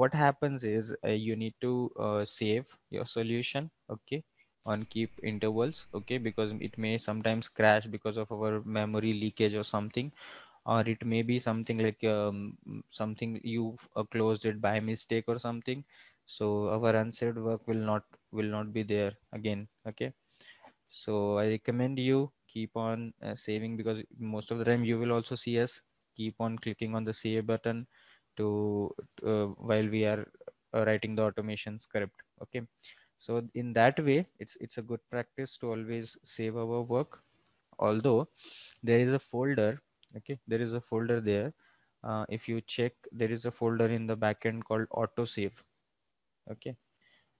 what happens is uh, you need to uh, save your solution okay on keep intervals okay because it may sometimes crash because of our memory leakage or something or it may be something like um, something you uh, closed it by mistake or something. So our unsaved work will not will not be there again okay. So i recommend you keep on uh, saving because most of the time you will also see us keep on clicking on the save button to uh, while we are uh, writing the automation script okay? So in that way it's it's a good practice to always save our work. Although there is a folder okay? There is a folder there. Uh, if you check there is a folder in the backend called autosave okay?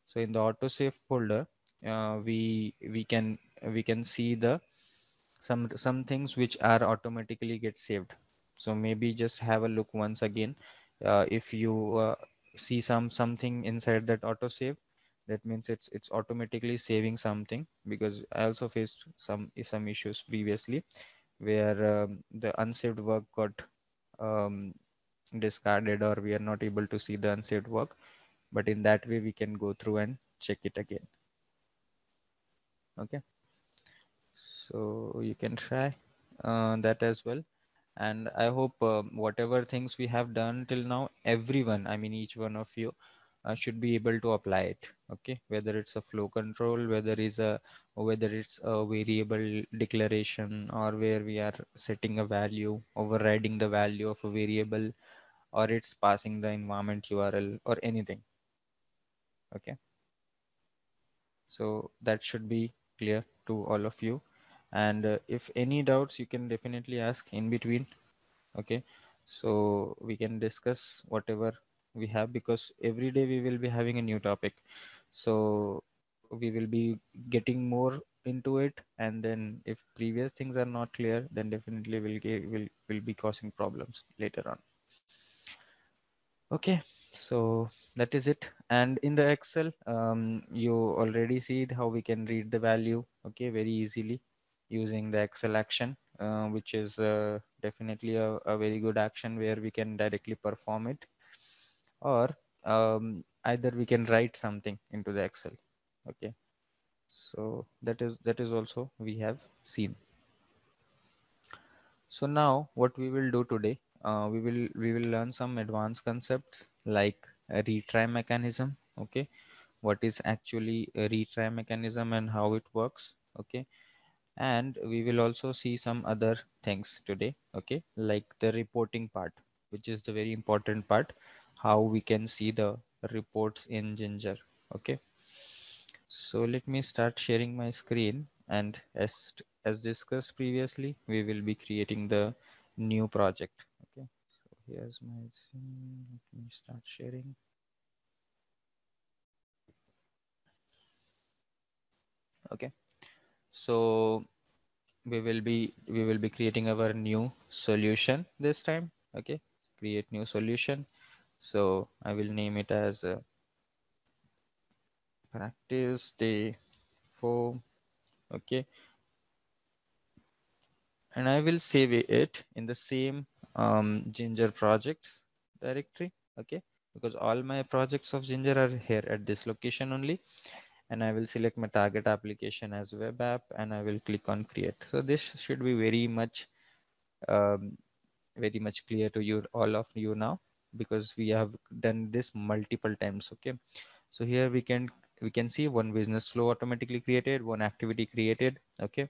So in the autosave folder uh, we we can we can see the some some things which are automatically get saved. So maybe just have a look once again uh, if you uh, see some something inside that autosave that means it's it's automatically saving something because i also faced some some issues previously where um, the unsaved work got um, discarded or we are not able to see the unsaved work. But in that way we can go through and check it again. Okay. So you can try uh, that as well and i hope um, whatever things we have done till now everyone i mean each one of you uh, should be able to apply it okay? Whether it's a flow control whether it's a whether it's a variable declaration or where we are setting a value overriding the value of a variable or it's passing the environment url or anything okay? So that should be clear to all of you and uh, if any doubts you can definitely ask in between okay? So we can discuss whatever we have because every day we will be having a new topic. So we will be getting more into it and then if previous things are not clear then definitely will will will be causing problems later on. Okay so that is it. And in the excel um, you already see how we can read the value okay very easily using the excel action uh, which is uh, definitely a, a, very good action where we can directly perform it. Or um, either we can write something into the excel. Okay. So that is that is also we have seen. So now what we will do today uh, we will we will learn some advanced concepts like retry mechanism. Okay. What is actually a retry mechanism and how it works. Okay and we will also see some other things today okay? Like the reporting part which is the very important part how we can see the reports in ginger okay? So let me start sharing my screen and as as discussed previously we will be creating the new project okay? So here's my screen. let me start sharing. Okay so we will be we will be creating our new solution this time okay? Create new solution. So i will name it as uh, practice day four okay? And i will save it in the same um, ginger projects directory okay? Because all my projects of ginger are here at this location only and I will select my target application as web app and I will click on create. So this should be very much, um, very much clear to you, all of you now, because we have done this multiple times. Okay. So here we can, we can see one business flow automatically created, one activity created. Okay.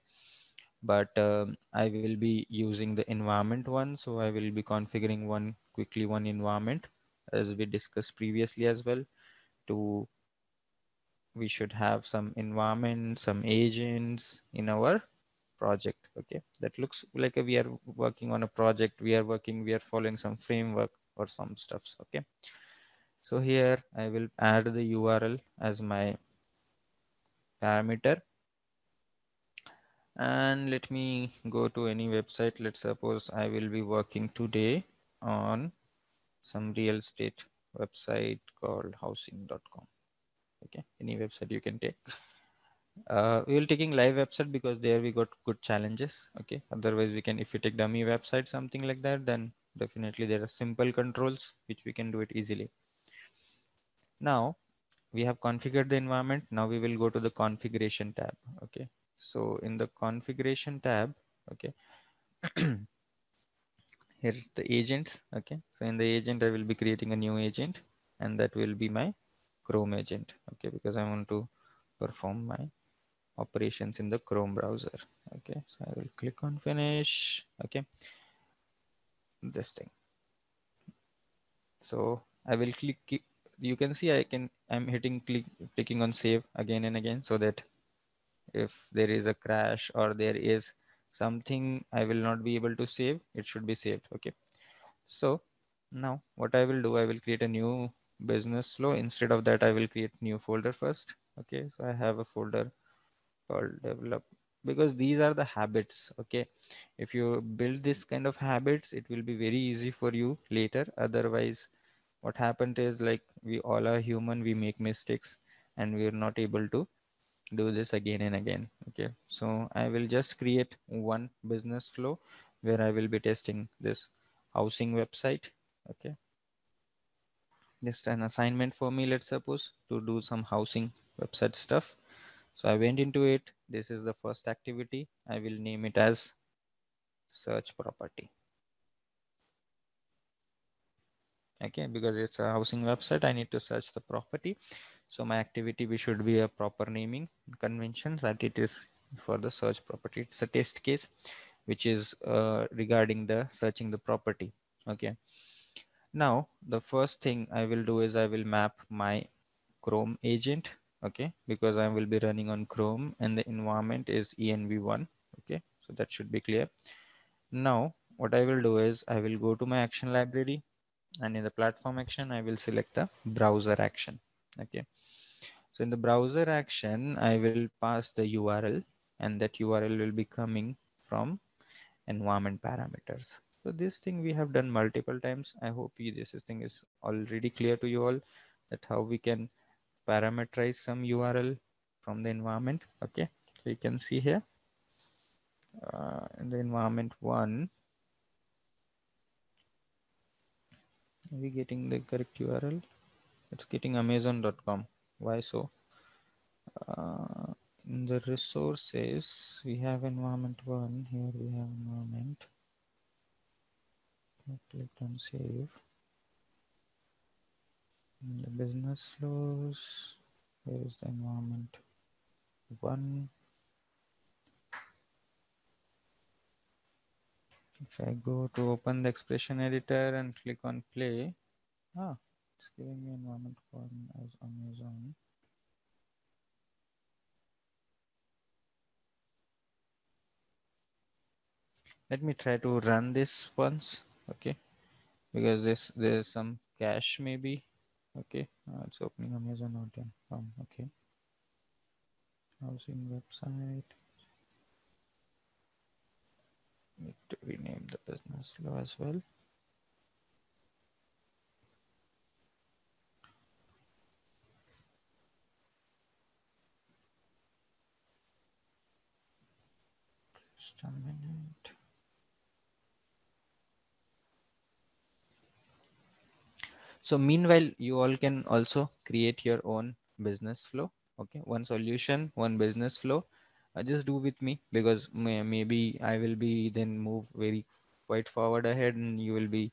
But um, I will be using the environment one. So I will be configuring one quickly one environment as we discussed previously as well to we should have some environment, some agents in our project. Okay, that looks like we are working on a project. We are working, we are following some framework or some stuffs. Okay, so here I will add the URL as my parameter. And let me go to any website. Let's suppose I will be working today on some real estate website called housing.com okay any website you can take. Uh, we will taking live website because there we got good challenges okay? Otherwise we can if you take dummy website something like that then definitely there are simple controls which we can do it easily. Now we have configured the environment. Now we will go to the configuration tab okay? So in the configuration tab okay? Here's the agents okay? So in the agent i will be creating a new agent and that will be my chrome agent okay because i want to perform my operations in the chrome browser okay so i will click on finish okay this thing so i will click you can see i can i'm hitting click clicking on save again and again so that if there is a crash or there is something I will not be able to save, it should be saved. Okay. So now what I will do, I will create a new business flow. Instead of that, I will create new folder first. Okay. So I have a folder called develop because these are the habits. Okay. If you build this kind of habits, it will be very easy for you later. Otherwise, what happened is like we all are human, we make mistakes and we are not able to do this again and again okay so i will just create one business flow where i will be testing this housing website okay just an assignment for me let's suppose to do some housing website stuff so i went into it this is the first activity i will name it as search property okay because it's a housing website i need to search the property so my activity we should be a proper naming convention that it is for the search property. It's a test case which is uh, regarding the searching the property. Okay. Now the first thing I will do is I will map my Chrome agent. Okay, because I will be running on Chrome and the environment is env1. Okay, so that should be clear. Now what I will do is I will go to my action library and in the platform action I will select the browser action. Okay, so in the browser action, I will pass the URL and that URL will be coming from environment parameters. So this thing we have done multiple times. I hope you, this thing is already clear to you all that how we can parameterize some URL from the environment. Okay, so you can see here uh, in the environment one, are we getting the correct URL? It's getting amazon.com why so uh, in the resources we have environment one here we have environment click on save in the business flows where is the environment one. If I go to open the expression editor and click on play ah it's giving me environment one as Amazon. Let me try to run this once, okay? Because this there's some cache maybe, okay? Uh, it's opening Amazon Amazon.com, okay? Housing website. Need to rename the business flow as well. Just a minute. So meanwhile, you all can also create your own business flow. Okay, one solution, one business flow. Uh, just do with me because may, maybe I will be then move very quite forward ahead and you will be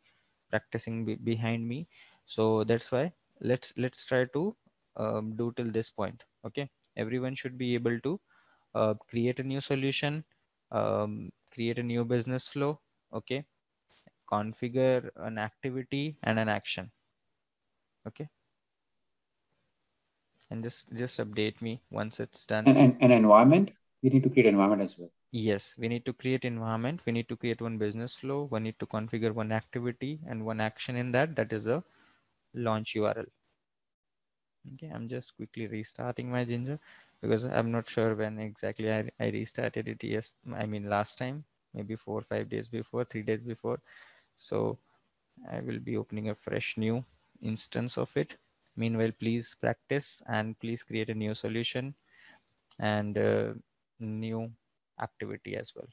practicing be behind me. So that's why let's let's try to um, do till this point. Okay, everyone should be able to uh, create a new solution um, create a new business flow okay configure an activity and an action okay. And just just update me once it's done. And, and an environment? We need to create environment as well. Yes we need to create environment. We need to create one business flow. We need to configure one activity and one action in that. That is a launch url okay i'm just quickly restarting my ginger because I'm not sure when exactly I, I restarted it. Yes, I mean last time, maybe four or five days before, three days before. So I will be opening a fresh new instance of it. Meanwhile, please practice and please create a new solution and uh, new activity as well.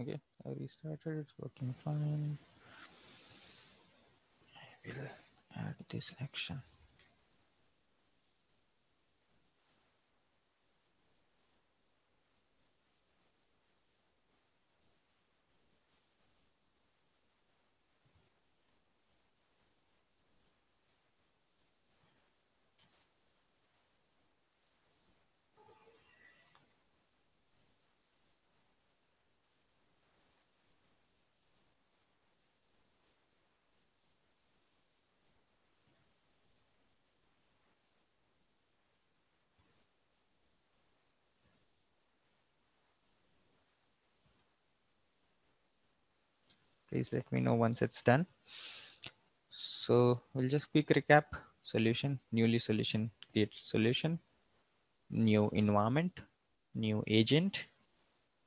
Okay, I restarted. It's working fine. I will add this action. Please let me know once it's done. So we'll just quick recap solution, newly solution, create solution, new environment, new agent,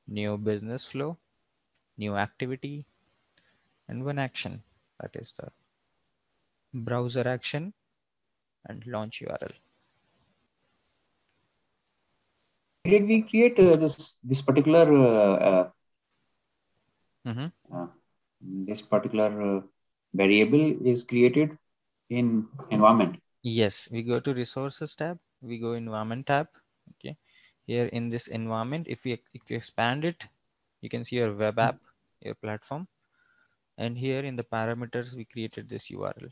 new business flow, new activity, and one action that is the browser action and launch URL. Did we create uh, this this particular uh, uh, this particular uh, variable is created in environment? Yes, we go to resources tab, we go environment tab. Okay, here in this environment, if we, if we expand it, you can see your web app, your platform, and here in the parameters, we created this URL.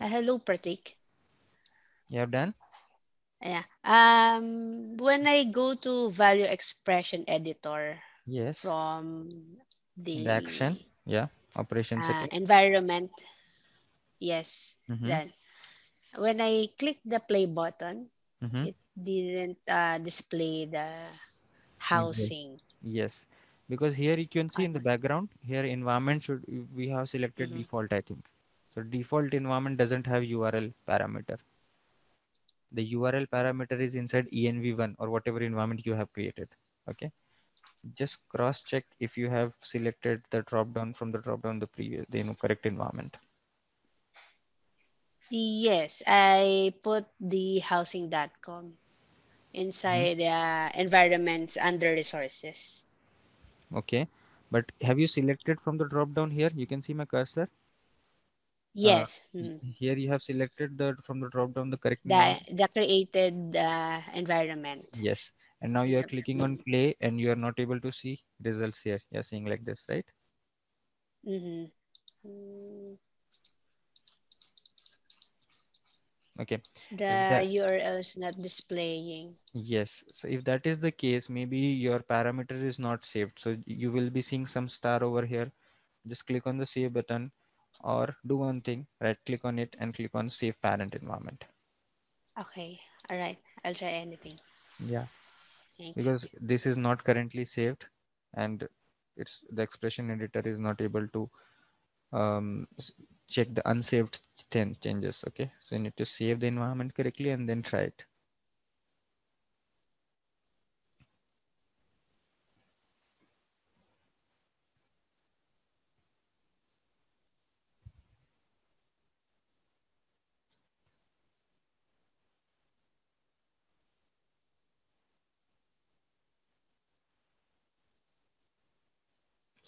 Uh, hello, Pratik. You have done? Yeah. Um, when I go to value expression editor Yes. from the, the action, yeah, operation uh, environment, yes. Mhm. Then when I click the play button, Mhm. it didn't uh, display the housing. Yes, because here you can see in the background here environment should we have selected Mhm. default I think. So default environment doesn't have URL parameter. The URL parameter is inside env1 or whatever environment you have created. Okay. Just cross check if you have selected the drop down from the drop down the previous the you know, correct environment. Yes, I put the housing.com mm-hmm. inside the environments under resources. Okay. But have you selected from the drop down here? You can see my cursor. Yes. y- mhm. Here you have selected the from the drop down the correct The environment. the created uh, environment. Yes. And now you are clicking on play and you are not able to see results here. You're seeing like this, right? Mm-hmm. Mm, Okay. The that URL is not displaying. yes. So if that is the case, maybe your parameter is not saved. So you will be seeing some star over here. Just click on the save button or do one thing, right click on it and click on save parent environment. Okay. All right. I'll try anything. Yeah. Thanks. because this is not currently saved and it's the expression editor is not able to um, check the unsaved changes okay so you need to save the environment correctly and then try it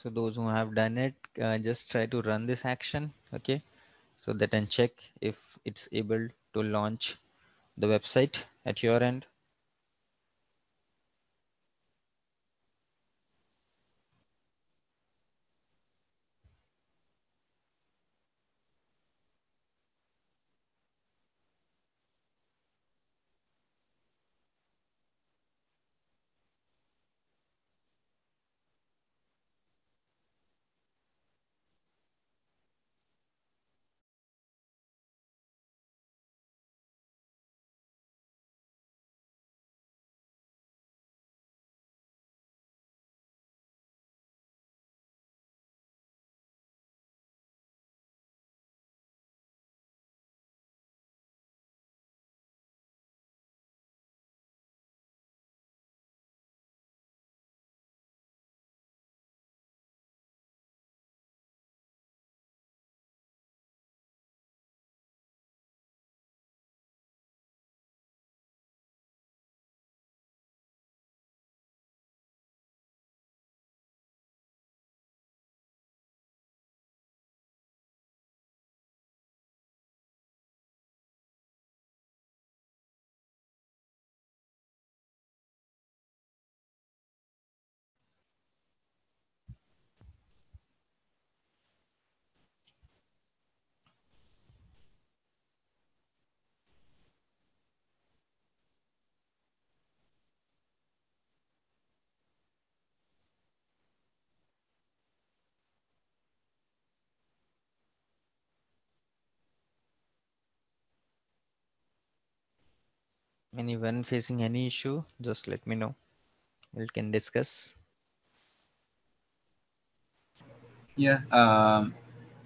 so those who have done it uh, just try to run this action okay? So that and check if it's able to launch the website at your end Anyone facing any issue, just let me know. We can discuss. Yeah, um,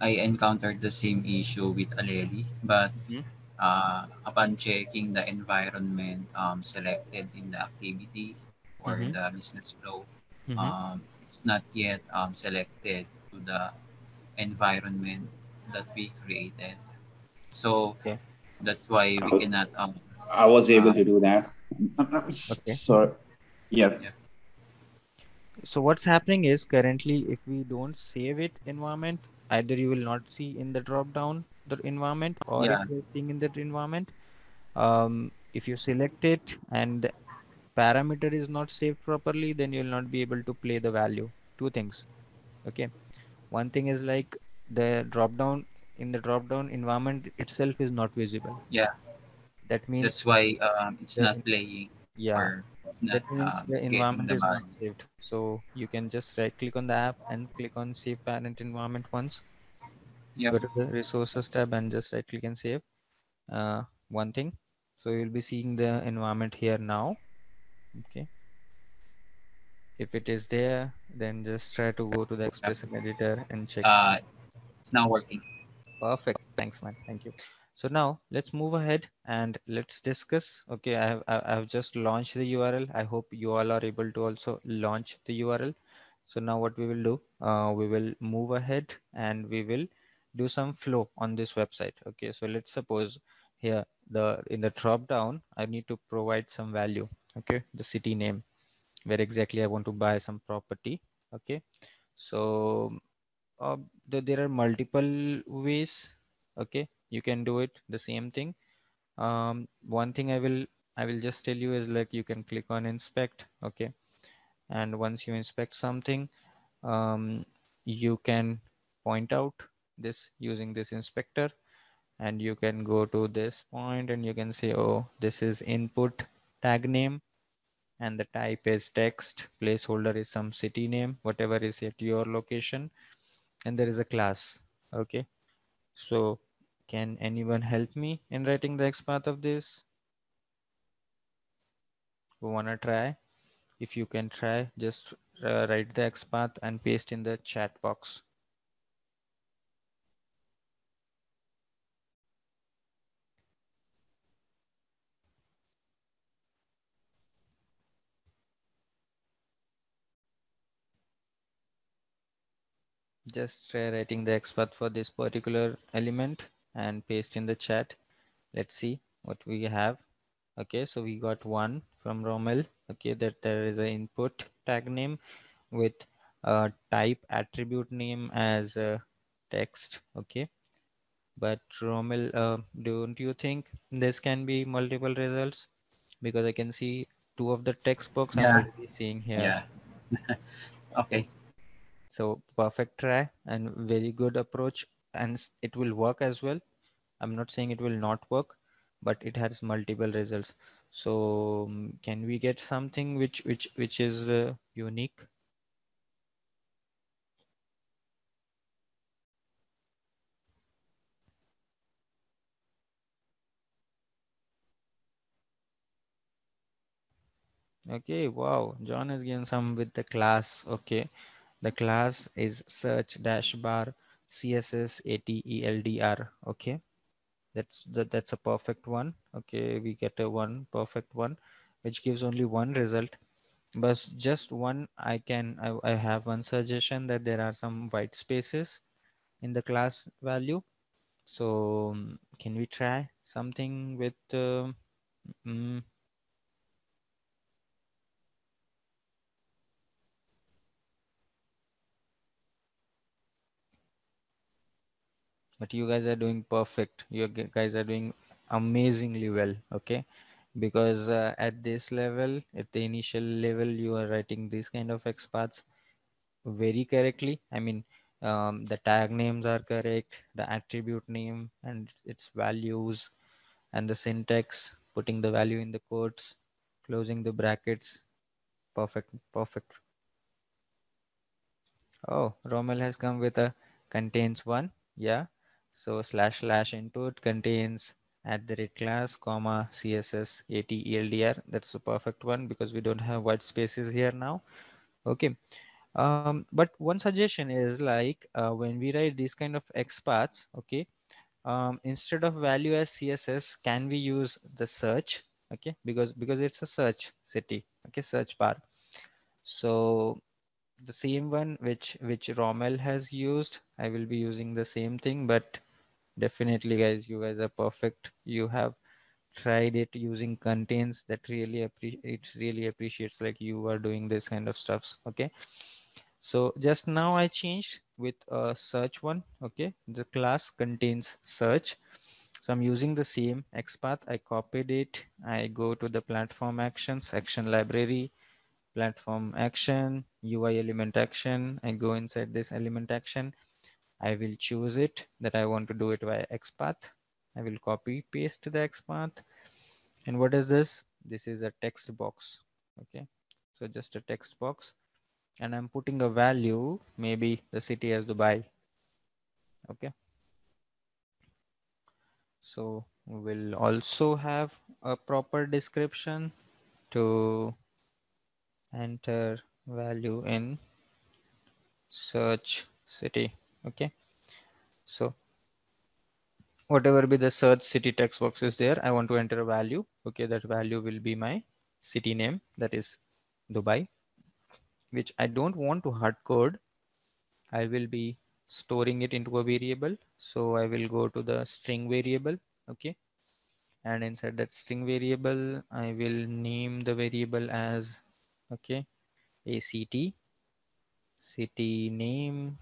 I encountered the same issue with Aleli, but Mhm. uh, upon checking the environment um, selected in the activity or Mhm. the business flow, Mhm. um, it's not yet um, selected to the environment that we created. So Okay. that's why we cannot. Um, I was able uh, to do that. Okay. Sorry. Yeah. So what's happening is currently if we don't save it environment, either you will not see in the drop down the environment or Yeah. if you're seeing in that environment, um, if you select it and the parameter is not saved properly, then you'll not be able to play the value. Two things. Okay. One thing is like the drop down in the drop down environment itself is not visible. yeah, That means that's why um, it's the not playing yeah, not that means um, the environment the is not saved. So you can just right click on the app and click on save parent environment once. Yep. Go to the resources tab and just right click and save. Uh, one thing. So you'll be seeing the environment here now. Okay. If it is there, then just try to go to the expression editor and check. Uh, it's now working. Perfect. Thanks, man. Thank you. So now let's move ahead and let's discuss. Okay, I have I have just launched the URL. I hope you all are able to also launch the URL. So now what we will do, uh, we will move ahead and we will do some flow on this website. Okay, so let's suppose here the in the drop down, I need to provide some value. Okay, the city name, where exactly I want to buy some property. Okay, so uh, th- there are multiple ways okay you can do it the same thing. Um, one thing i will i will just tell you is like you can click on inspect okay? And once you inspect something um, you can point out this using this inspector. And you can go to this point and you can say oh this is input tag name. And the type is text placeholder is some city name whatever is at your location. And there is a class okay? So can anyone help me in writing the XPath of this? Who wanna try? If you can try just uh, write the XPath and paste in the chat box. Just try writing the XPath for this particular element and paste in the chat. Let's see what we have. Okay so we got one from Rommel okay that there is an input tag name with a type attribute name as a text. Okay but Rommel uh, don't you think this can be multiple results? Because I can see two of the text box I'm already seeing here. Yeah. okay. so perfect try and very good approach and it will work as well. I'm not saying it will not work but it has multiple results. So um, can we get something which which which is uh, unique? Okay wow. John has given some with the class. Okay. The class is search dash bar css ateldr okay? That's that, that's a perfect one okay? We get a one perfect one which gives only one result. But just one i can I, I have one suggestion that there are some white spaces in the class value. So um, can we try something with uh, mm, but you guys are doing perfect. You guys are doing amazingly well okay? Because uh, at this level at the initial level you are writing these kind of XPaths very correctly. I mean um, the tag names are correct the attribute name and its values and the syntax putting the value in the quotes closing the brackets. Perfect perfect. Oh rommel has come with a contains one. Yeah so slash slash input contains at the rate class comma css at eldr that's the perfect one because we don't have white spaces here now. Okay. Um, but one suggestion is like uh, when we write these kind of XPaths okay um, instead of value as css can we use the search? Okay. Because because it's a search city. Okay. Search bar. So the same one which which Rommel has used I will be using the same thing but definitely guys you guys are perfect. You have tried it using contains that really appreciate it's really appreciates like you are doing this kind of stuffs okay? So just now I changed with a search one okay? The class contains search. So I'm using the same XPath. I copied it. I go to the platform actions action library platform action UI element action. I go inside this element action I will choose it that I want to do it via XPath. I will copy paste the XPath. And what is this? This is a text box. Okay. So just a text box and I'm putting a value, maybe the city as Dubai. Okay. So we'll also have a proper description to enter value in search city okay. So whatever be the search city text box is there i want to enter a value. Okay that value will be my city name that is dubai which i don't want to hard code. I will be storing it into a variable. So i will go to the string variable. Okay. And inside that string variable i will name the variable as okay act city name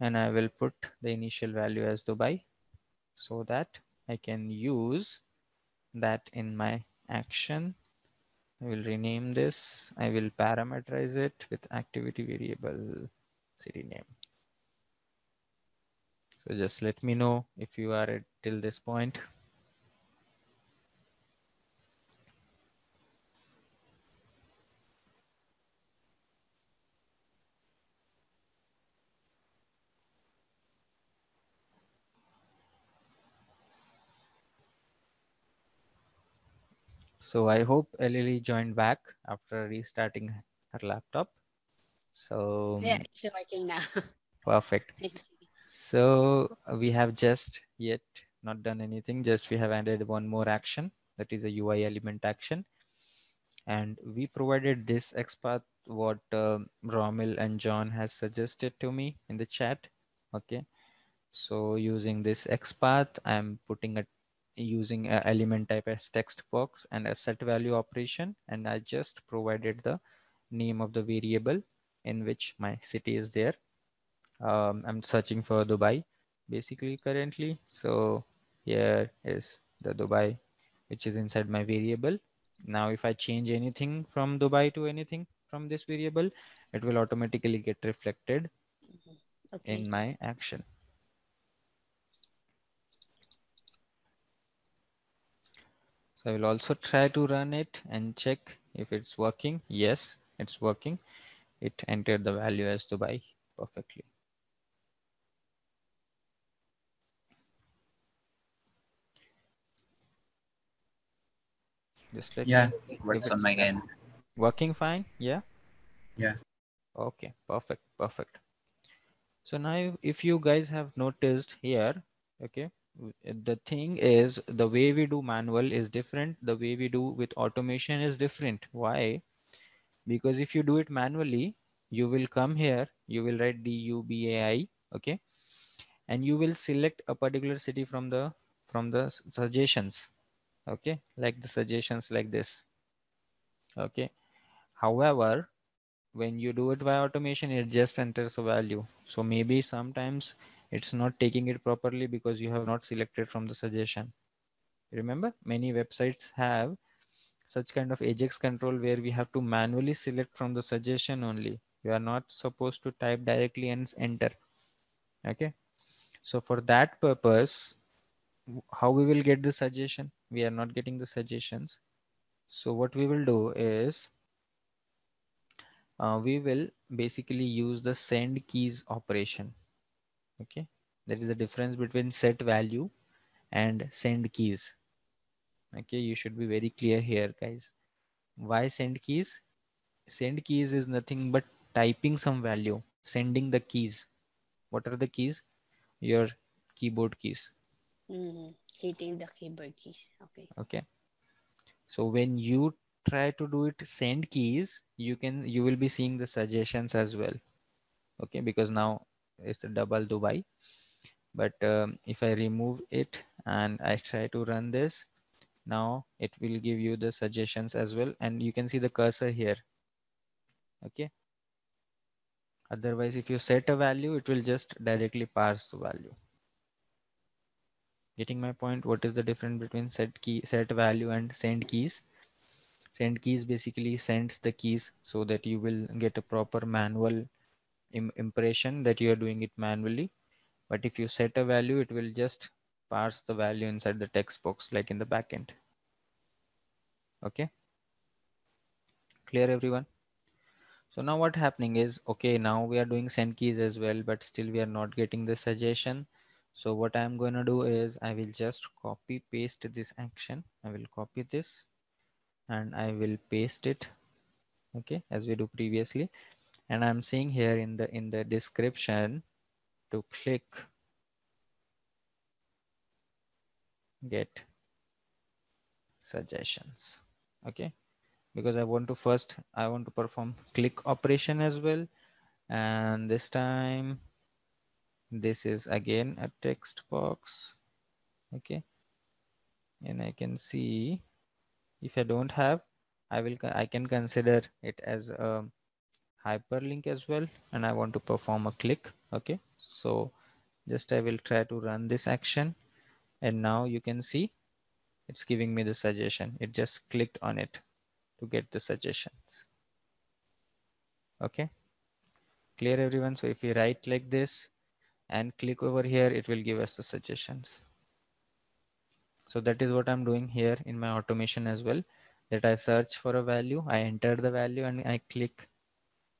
and I will put the initial value as Dubai so that I can use that in my action. I will rename this. I will parameterize it with activity variable city name. So just let me know if you are at till this point. So I hope Elili joined back after restarting her laptop. So Yeah, it's working now. perfect. So we have just yet not done anything, just we have added one more action that is a UI element action. And we provided this XPath what um Rommel and John has suggested to me in the chat. Okay. So using this XPath, I'm putting a using a element type as text box and a set value operation. And I just provided the name of the variable in which my city is there um, I'm searching for Dubai basically currently. So here is the Dubai, which is inside my variable. Now, if I change anything from Dubai to anything from this variable, it will automatically get reflected Okay. in my action. So I will also try to run it and check if it's working. Yes, it's working. It entered the value as Dubai perfectly. Just let Yeah, me it works on my end. working fine. Yeah. Yeah. Okay, perfect, perfect. So now if- you guys have noticed here, okay, the thing is the way we do manual is different. The way we do with automation is different. Why? Because if you do it manually, you will come here, you will write DUBAI, okay, and you will select a particular city from the from the suggestions, okay, like the suggestions like this, okay. However, when you do it by automation it just enters a value so maybe sometimes it's not taking it properly because you have not selected from the suggestion. Remember many websites have such kind of ajax control where we have to manually select from the suggestion only. You are not supposed to type directly and enter. Okay? So for that purpose how we will get the suggestion? We are not getting the suggestions. So what we will do is uh, we will basically use the send keys operation okay there is a difference between set value and send keys. Okay, you should be very clear here, guys. Why send keys? Send keys is nothing but typing some value, sending the keys. What are the keys? Your keyboard keys. Mm-hmm. Hitting the keyboard keys. Okay. Okay. So when you try to do it send keys, you can you will be seeing the suggestions as well. Okay, because now it's double Dubai. But um, if I remove it and I try to run this, now it will give you the suggestions as well. And you can see the cursor here. Okay. Otherwise, if you set a value, it will just directly parse the value. Getting my point? What is the difference between set key, set value and send keys? Send keys basically sends the keys so that you will get a proper manual Im impression that you are doing it manually. But if you set a value, it will just parse the value inside the text box like in the backend. Okay. Clear everyone? So now what happening is, okay, now we are doing send keys as well, but still we are not getting the suggestion. So what I'm going to do is I will just copy paste this action. I will copy this and I will paste it. Okay, as we do previously and I'm seeing here in the in the description to click. Get suggestions. Okay. Because I want to first I want to perform click operation as well. And this time this is again a text box. Okay. And I can see if I don't have I will I can consider it as a hyperlink as well and I want to perform a click okay? So just I will try to run this action and now you can see it's giving me the suggestion. It just clicked on it to get the suggestions okay? Clear everyone? So if we write like this and click over here it will give us the suggestions. So that is what I'm doing here in my automation as well that I search for a value I enter the value and I click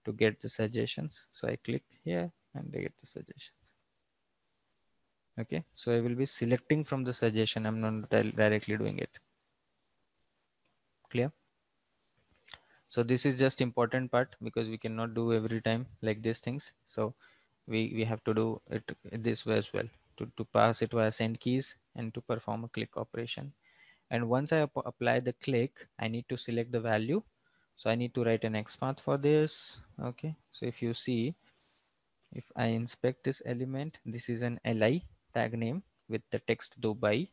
to get the suggestions. So I click here and I get the suggestions. Okay, so I will be selecting from the suggestion. I'm not directly doing it. Clear? So this is just important part because we cannot do every time like these things. So we, we have to do it this way as well to, to pass it via send keys and to perform a click operation. And once I apply the click, I need to select the value so I need to write an XPath for this. Okay. So if you see, if I inspect this element, this is an li tag name with the text Dubai.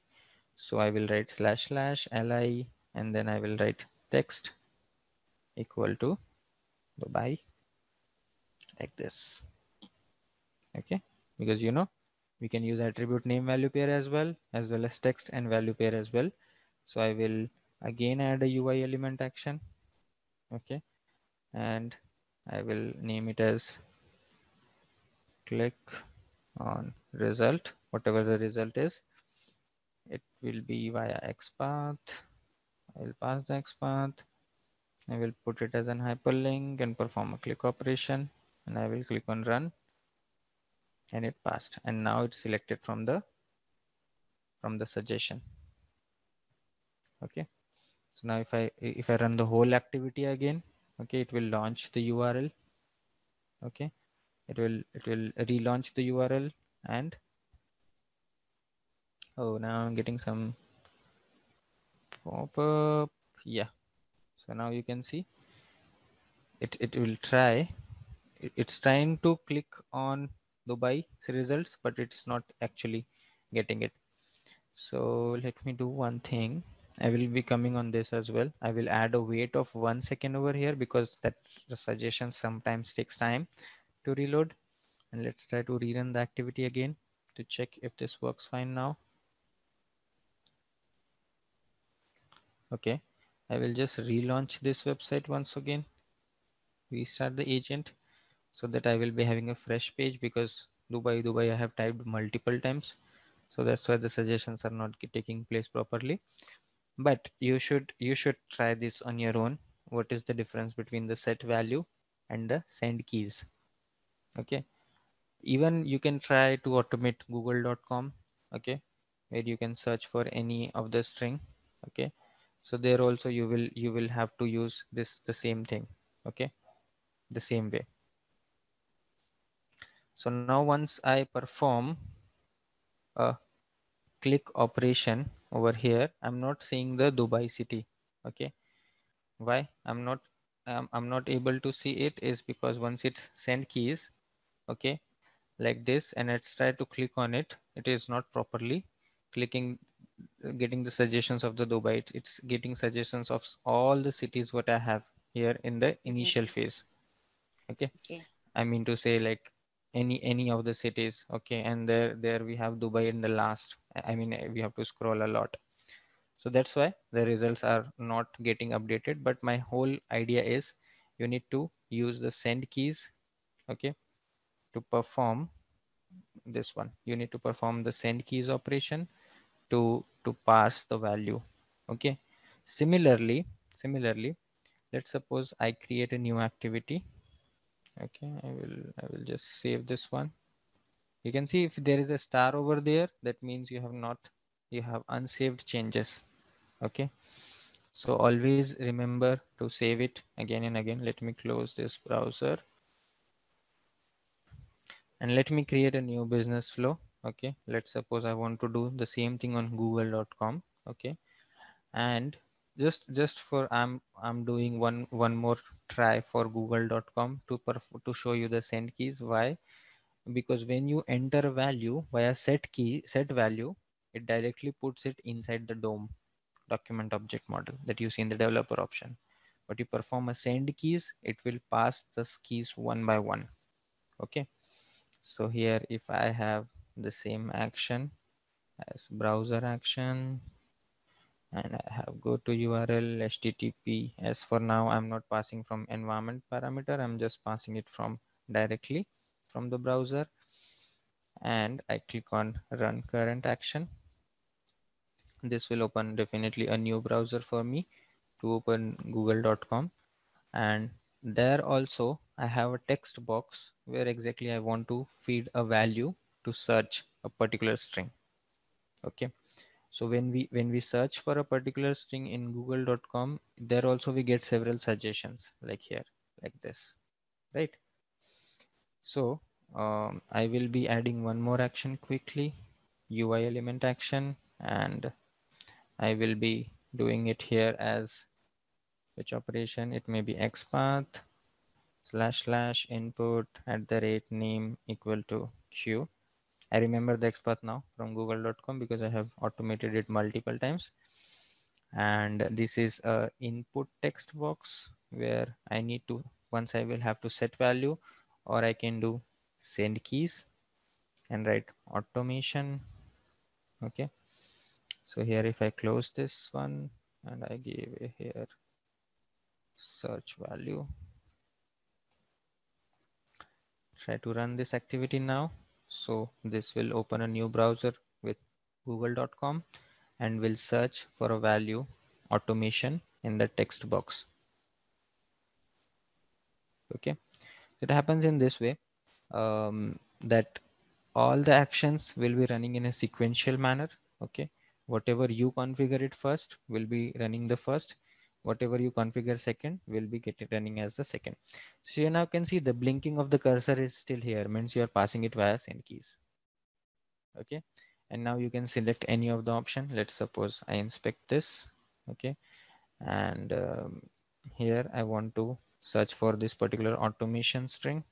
So I will write slash slash li and then I will write text equal to Dubai like this. Okay. Because you know, we can use attribute name value pair as well, as well as text and value pair as well. So I will again add a UI element action okay. And I will name it as click on result whatever the result is. It will be via XPath. I will pass the XPath. I will put it as an hyperlink and perform a click operation. And I will click on run. And it passed. And now it's selected from the from the suggestion. Okay so now if I if I run the whole activity again, okay, it will launch the URL. Okay, it will it will relaunch the URL and oh now I'm getting some pop-up. Yeah. So now you can see it, it will try. it's trying to click on Dubai results, but it's not actually getting it. So let me do one thing. I will be coming on this as well. I will add a wait of one second over here because that the suggestion sometimes takes time to reload. And let's try to rerun the activity again to check if this works fine now. Okay, I will just relaunch this website once again. Restart the agent so that I will be having a fresh page because Dubai, Dubai, I have typed multiple times. So that's why the suggestions are not taking place properly but you should you should try this on your own. What is the difference between the set value and the send keys? Okay. Even you can try to automate google.com okay where you can search for any of the string okay. So there also you will you will have to use this the same thing okay the same way. So now once i perform a click operation over here. I'm not seeing the dubai city okay? Why i'm not um, i'm not able to see it is because once it's send keys okay like this and let's try to click on it. It is not properly clicking getting the suggestions of the dubai. It's, it's getting suggestions of all the cities what i have here in the initial phase okay? Okay. i mean to say like any any of the cities okay? And there there we have dubai in the last i mean eh, we have to scroll a lot. So that's why the results are not getting updated but my whole idea is you need to use the send keys okay to perform this one. You need to perform the send keys operation to to pass the value okay. Similarly similarly let's suppose i create a new activity. Okay i will i will just save this one you can see if there is a star over there that means you have not you have unsaved changes. Okay? So always remember to save it again and again. Let me close this browser. And let me create a new business flow. Okay? Let's suppose i want to do the same thing on google.com okay? And just just for i'm i'm doing one one more try for google.com to perf- to show you the send keys. Why because when you enter a value via set key set value it directly puts it inside the dom document object model that you see in the developer option. But you perform a send keys it will pass the keys one by one. Okay? So here if i have the same action as browser action and i have go to url http as for now i'm not passing from environment parameter i'm just passing it from directly from the browser and i click on run current action this will open definitely a new browser for me to open google.com and there also I have a text box where exactly I want to feed a value to search a particular string. Okay. So when we when we search for a particular string in google.com, there also we get several suggestions like here, like this, right? So um, I will be adding one more action quickly, UI element action, and I will be doing it here as which operation? It may be xpath slash slash input at the rate name equal to q. I remember the xpath now from google.com because i have automated it multiple times. And this is a input text box where i need to once i will have to set value or i can do send keys and write automation. Okay. So here if i close this one and i give here search value. Try to run this activity now. So this will open a new browser with google.com and will search for a value automation in the text box. Okay it happens in this way um, that all the actions will be running in a sequential manner okay? Whatever you configure it first will be running the first. Whatever you configure second will be getting running as the second. So you now can see the blinking of the cursor is still here means you are passing it via send keys okay? And now you can select any of the option. Let's suppose i inspect this okay? And um, here i want to search for this particular automation string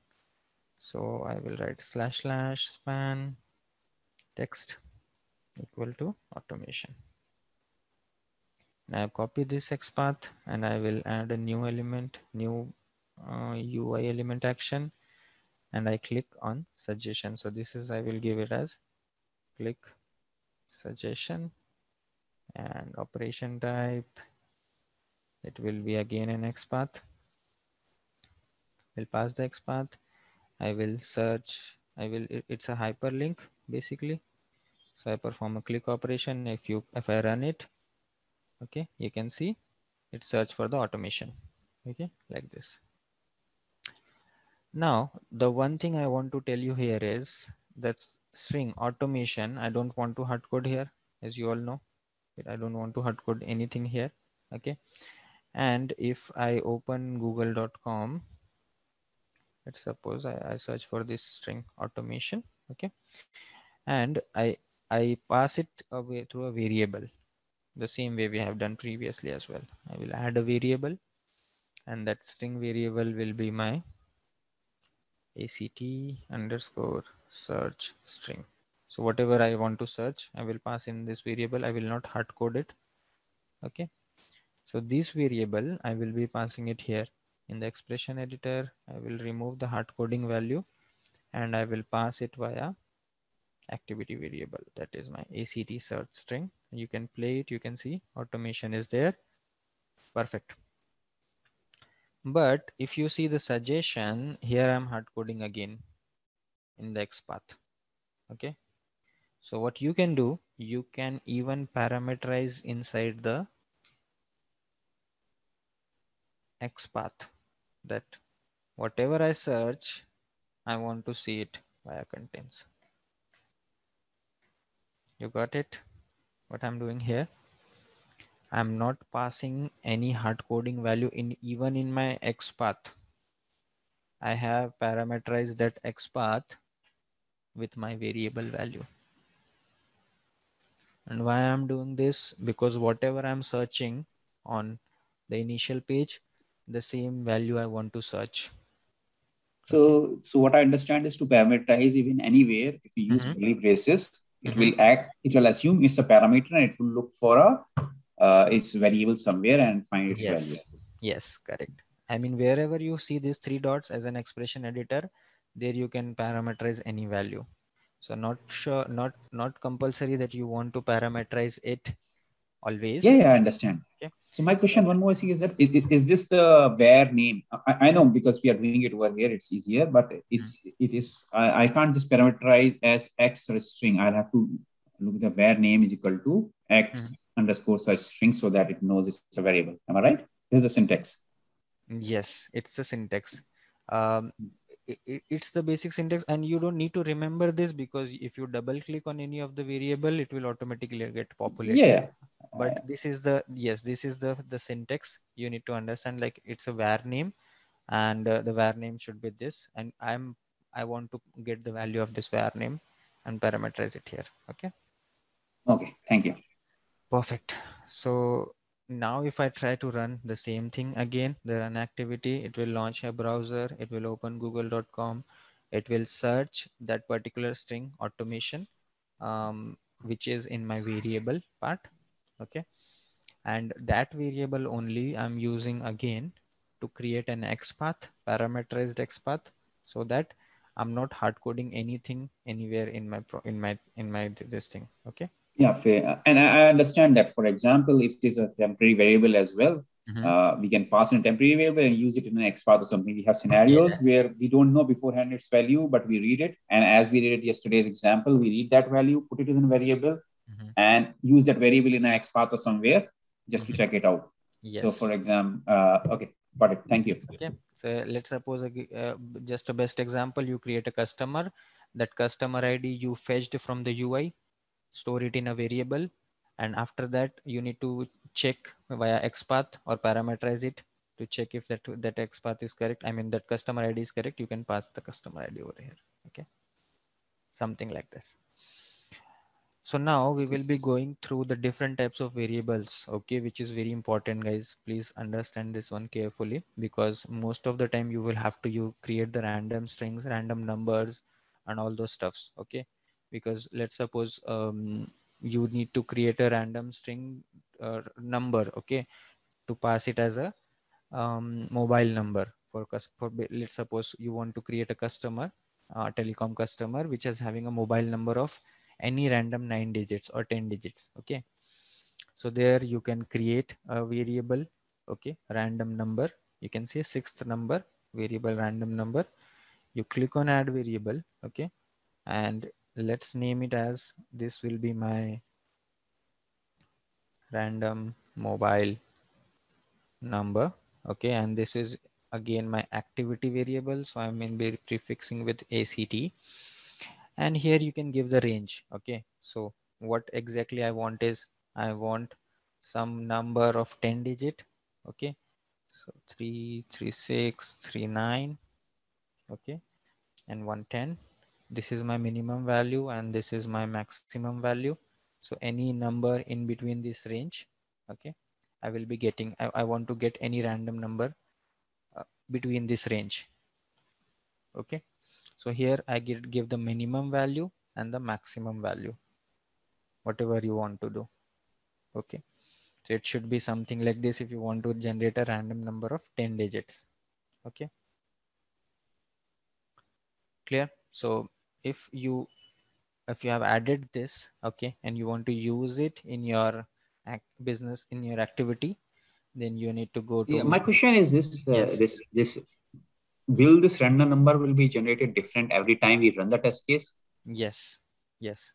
so i will write slash slash span text equal to automation now copy this XPath and I will add a new element, new uh, UI element action, and I click on suggestion. So this is, I will give it as click suggestion and operation type. It will be again an XPath. Will pass the XPath. I will search. I will, it's a hyperlink basically. So I perform a click operation. If you, if I run it, okay you can see it search for the automation okay like this now the one thing i want to tell you here is that string automation i don't want to hard code here as you all know i don't want to hard code anything here okay and if i open google.com let's suppose I, I search for this string automation okay? And i i pass it away through a variable the same way we have done previously as well. I will add a variable and that string variable will be my act underscore search string. So whatever i want to search i will pass in this variable. I will not hard code it okay? So this variable i will be passing it here in the expression editor i will remove the hard coding value and i will pass it via activity variable. That is my act search string. You can play it. You can see automation is there. Perfect. But if you see the suggestion here i'm hard coding again in the xpath okay? So what you can do you can even parameterize inside the xpath that whatever i search i want to see it via contents you got it what i'm doing here I'm not passing any hard coding value in even in my XPath. I have parameterized that XPath with my variable value. And why I'm doing this? Because whatever I'm searching on the initial page, the same value I want to search. So, okay. so what I understand is to parameterize even anywhere, if you use mm -hmm. braces, it mm -hmm. will act, it will assume it's a parameter and it will look for a uh, its variable somewhere and find its yes. value. Yes, correct. I mean, wherever you see these three dots as an expression editor, there you can parameterize any value. So not sure, not not compulsory that you want to parameterize it always. Yeah, yeah I understand. Okay. So my question, one more thing is that is, is this the var name? I, I, know because we are doing it over here, it's easier, but it's mm -hmm. it is I, I can't just parameterize as x string. I'll have to look at the var name is equal to x mm -hmm underscore such string so that it knows it's a variable. Am I right? This is the syntax. Yes, it's the syntax. Um, it, it's the basic syntax and you don't need to remember this because if you double click on any of the variable, it will automatically get populated. Yeah. But this is the, yes, this is the, the syntax. You need to understand like it's a var name and uh, the var name should be this. And I'm, I want to get the value of this var name and parameterize it here. Okay. Okay. Thank you. Perfect. So now if I try to run the same thing again, the run activity, it will launch a browser, it will open google.com, it will search that particular string automation, um, which is in my variable part. Okay. And that variable only I'm using again to create an XPath, parameterized XPath, so that I'm not hard coding anything anywhere in my pro in my in my this thing. Okay. Yeah, fair. And I understand that, for example, if there's a temporary variable as well, mm-hmm. uh, we can pass in a temporary variable and use it in an XPath or something. We have scenarios where we don't know beforehand its value, but we read it. And as we did it yesterday's example, we read that value, put it in a variable, mm-hmm. and use that variable in an XPath or somewhere just mm-hmm. to check it out. Yes. So, for example, uh, okay, got it. Thank you. Okay. So, let's suppose uh, just a best example you create a customer. That customer ID you fetched from the UI store it in a variable and after that you need to check via xpath or parameterize it to check if that that xpath is correct. I mean that customer id is correct you can pass the customer id over here okay? Something like this. So now we will be going through the different types of variables okay which is very important guys. Please understand this one carefully because most of the time you will have to you create the random strings random numbers and all those stuffs okay because let's suppose um, you need to create a random string uh, number okay to pass it as a um, mobile number for, for let's suppose you want to create a customer uh, telecom customer which is having a mobile number of any random nine digits or 10 digits okay. So there you can create a variable okay random number. You can see sixth number variable random number. You click on add variable okay and let's name it as this will be my random mobile number okay and this is again my activity variable so i'm in prefixing with act and here you can give the range okay so what exactly I want is I want some number of 10 digit. Okay. So 3, 3, 6, 3, 9. Okay. And 110. This is my minimum value and this is my maximum value. So any number in between this range. Okay. I will be getting, I, I want to get any random number uh, between this range. Okay. So here I get, give the minimum value and the maximum value, whatever you want to do. Okay. So it should be something like this if you want to generate a random number of 10 digits. Okay. Clear. So if you if you have added this, okay, and you want to use it in your business in your activity, then you need to go to. Yeah, my question is this: uh, yes. this this will this random number will be generated different every time we run the test case? Yes. Yes.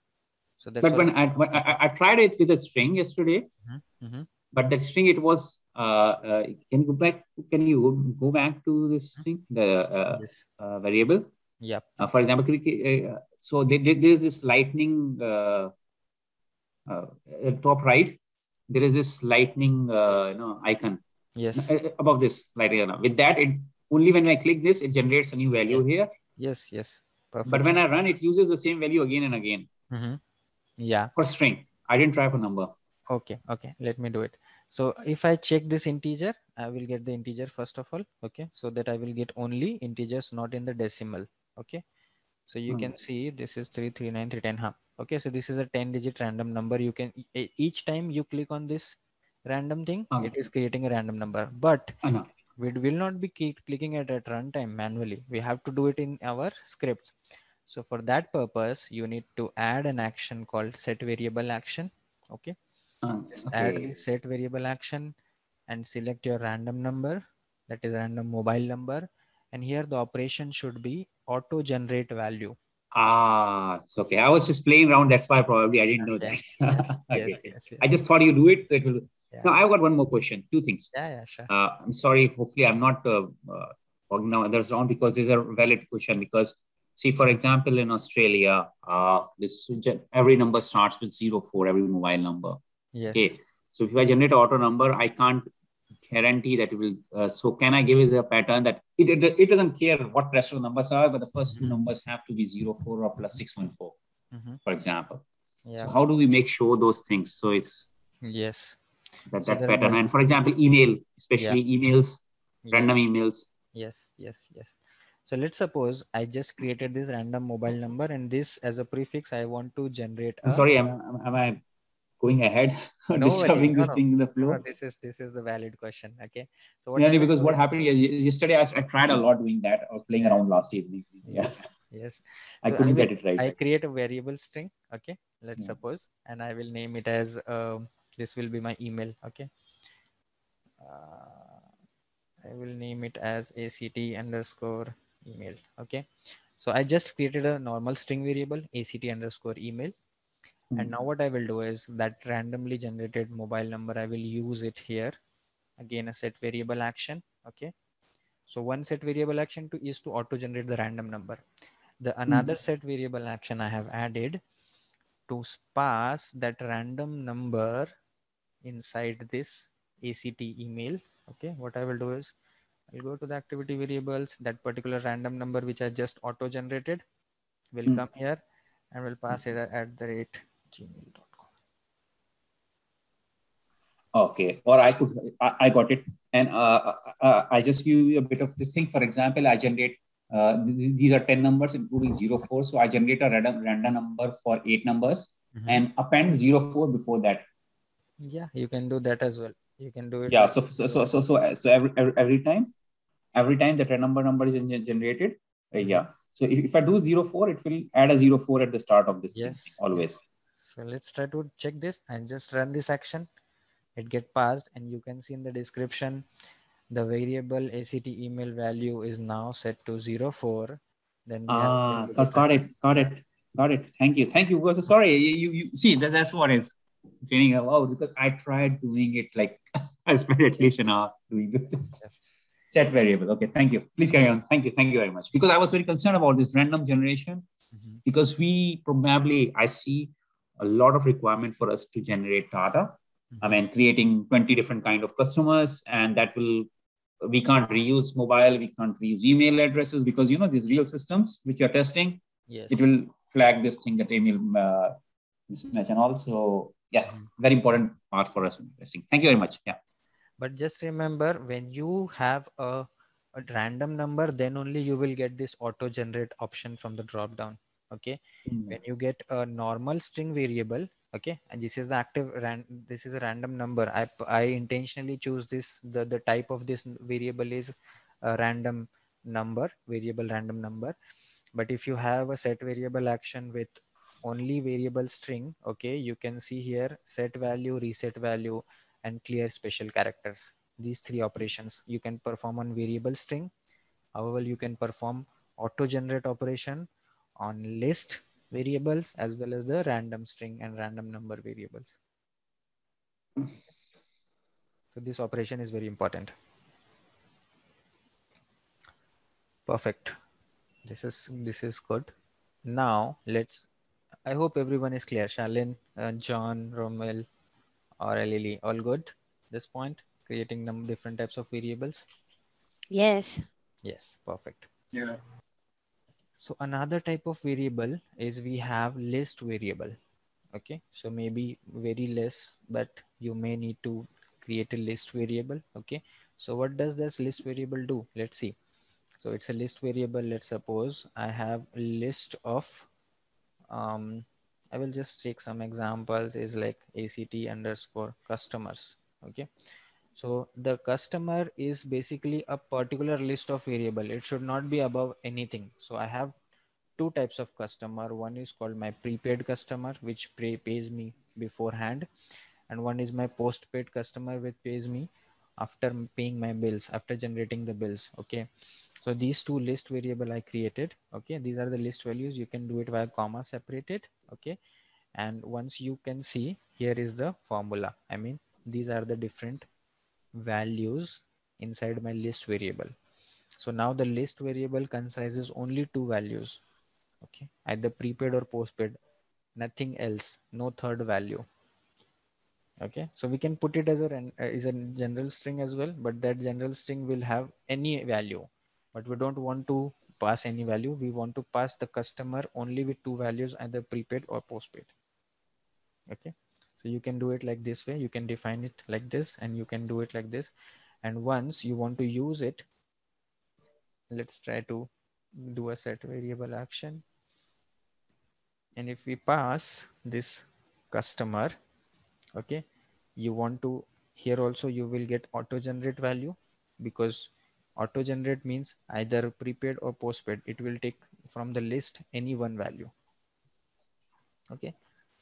So that's. But when I, when I, I tried it with a string yesterday, mm-hmm. Mm-hmm. but that string it was. Uh, uh, can you go back? Can you go back to this thing? The uh, yes. Uh, variable. Yeah. Uh, for example, uh, so there, there is this lightning uh, uh, top right. There is this lightning, uh, you know, icon. Yes. Uh, above this lightning. icon. With that, it only when I click this, it generates a new value yes. here. Yes. Yes. Perfect. But when I run, it uses the same value again and again. Mm-hmm. Yeah. For string, I didn't try for number. Okay. Okay. Let me do it. So if I check this integer, I will get the integer first of all. Okay. So that I will get only integers, not in the decimal okay so you hmm. can see this is 339310 huh? okay so this is a 10 digit random number you can each time you click on this random thing uh-huh. it is creating a random number but uh-huh. we will not be keep clicking it at runtime manually we have to do it in our scripts so for that purpose you need to add an action called set variable action okay uh, okay. add the set variable action and select your random number that is random mobile number and here the operation should be auto generate value. Ah it's okay. I was just playing around. That's why probably i didn't know that. Yes, okay. yes, yes, yes, i just thought you do it it will yeah. now i've got one more question. Two things. Yeah yeah sure. Uh, i'm sorry hopefully i'm not uh, uh, walking down others wrong because these are valid question. Because see for example in australia uh, this every number starts with zero four every mobile number. Yes. Okay. So if i generate auto number i can't guarantee that it will. Uh, so can I give it a pattern that it, it, it doesn't care what rest of the numbers are, but the 1st mm-hmm. two numbers have to be 04 or plus 614, mm-hmm. for example. Yeah. So how do we make sure those things? So it's yes that, that so pattern. And for example, email, especially yeah. emails, yes. random emails. Yes, yes, yes. So let's suppose I just created this random mobile number and this as a prefix, I want to generate. i am sorry, am, am I going ahead no disturbing no, this no. thing in the flow? this is this is the valid question okay? So what yeah, because what happened yesterday I, I, tried a lot doing that. I was playing yeah. around last evening. Yes yes. I couldn't I will, get it right. I create a variable string okay let's yeah. suppose and i will name it as uh, this will be my email okay? Uh, i will name it as act underscore email okay? So i just created a normal string variable act underscore email and hmm. now what I will do is that randomly generated mobile number, I will use it here. Again, a set variable action. Okay. So one set variable action to is to auto generate the random number. The hmm. another mm. set variable action I have added to pass that random number inside this ACT email. Okay. What I will do is I'll go to the activity variables, that particular random number, which I just auto generated will mm. come here and will pass it at the rate gmail.com. Okay, or I could, I, I got it. And uh, uh, uh I just give you a bit of this thing. For example, I generate, uh, th these are 10 numbers, including 04. So I generate a random, random number for eight numbers mm -hmm. and append 04 before that. Yeah, you can do that as well. You can do it. Yeah, so, so, so, so, so, so every, every, every time, every time that a number number is generated, uh, yeah. So if, if I do zero four, it will add a zero four at the start of this yes, thing, always. Yes. So let's try to check this and just run this action. It get passed and you can see in the description, the variable ACT email value is now set to 04. Then ah, got, got it, got it, got it. Thank you, thank you. So sorry, you, you see that that's what is training about because I tried doing it like I spent at least an hour doing this. Yes. Set variable. Okay, thank you. Please carry on. Thank you, thank you very much. Because I was very concerned about this random generation mm -hmm. because we probably I see a lot of requirement for us to generate data. I Mhm. mean, creating 20 different kind of customers, and that will we can't reuse mobile, we can't reuse email addresses because you know these real systems which you're testing, yes it will flag this thing that email uh, mismatch and also yeah, Mhm. very important part for us in testing. Thank you very much. Yeah. but just remember when you have a, a random number then only you will get this auto generate option from the drop down okay? Hmm. When you get a normal string variable okay and this is the active ran this is a random number i i intentionally choose this the the type of this variable is a random number variable random number. But if you have a set variable action with only variable string okay you can see here set value reset value and clear special characters. These three operations you can perform on variable string. However you can perform auto generate operation on list variables as well as the random string and random number variables. So this operation is very important. Perfect. This is this is good. Now let's i hope everyone is clear. Shalin uh, john Rommel or lily all good? This point creating them different types of variables? Yes. yes perfect. Yeah. So another type of variable is we have list variable. Okay? So maybe very less but you may need to create a list variable. Okay? So what does this list variable do? Let's see. So it's a list variable. Let's suppose i have a list of um i will just take some examples is like act underscore customers. Okay so the customer is basically a particular list of variable. It should not be above anything. So i have two types of customer. One is called my prepaid customer which pay, pays me beforehand. And one is my postpaid customer which pays me after paying my bills after generating the bills. Okay. So these two list variable i created. Okay. These are the list values. You can do it via comma separated. Okay. And once you can see here is the formula. I mean these are the different values inside my list variable. So now the list variable comprises only two values okay? Either prepaid or postpaid nothing else no third value okay? So we can put it as a ren- uh, is a general string as well but that general string will have any value. But we don't want to pass any value. We want to pass the customer only with two values either prepaid or postpaid okay so you can do it like this way. You can define it like this and you can do it like this. And once you want to use it let's try to do a set variable action. And if we pass this customer okay you want to here also you will get auto generate value because auto generate means either prepaid or postpaid. It will take from the list any one value. Okay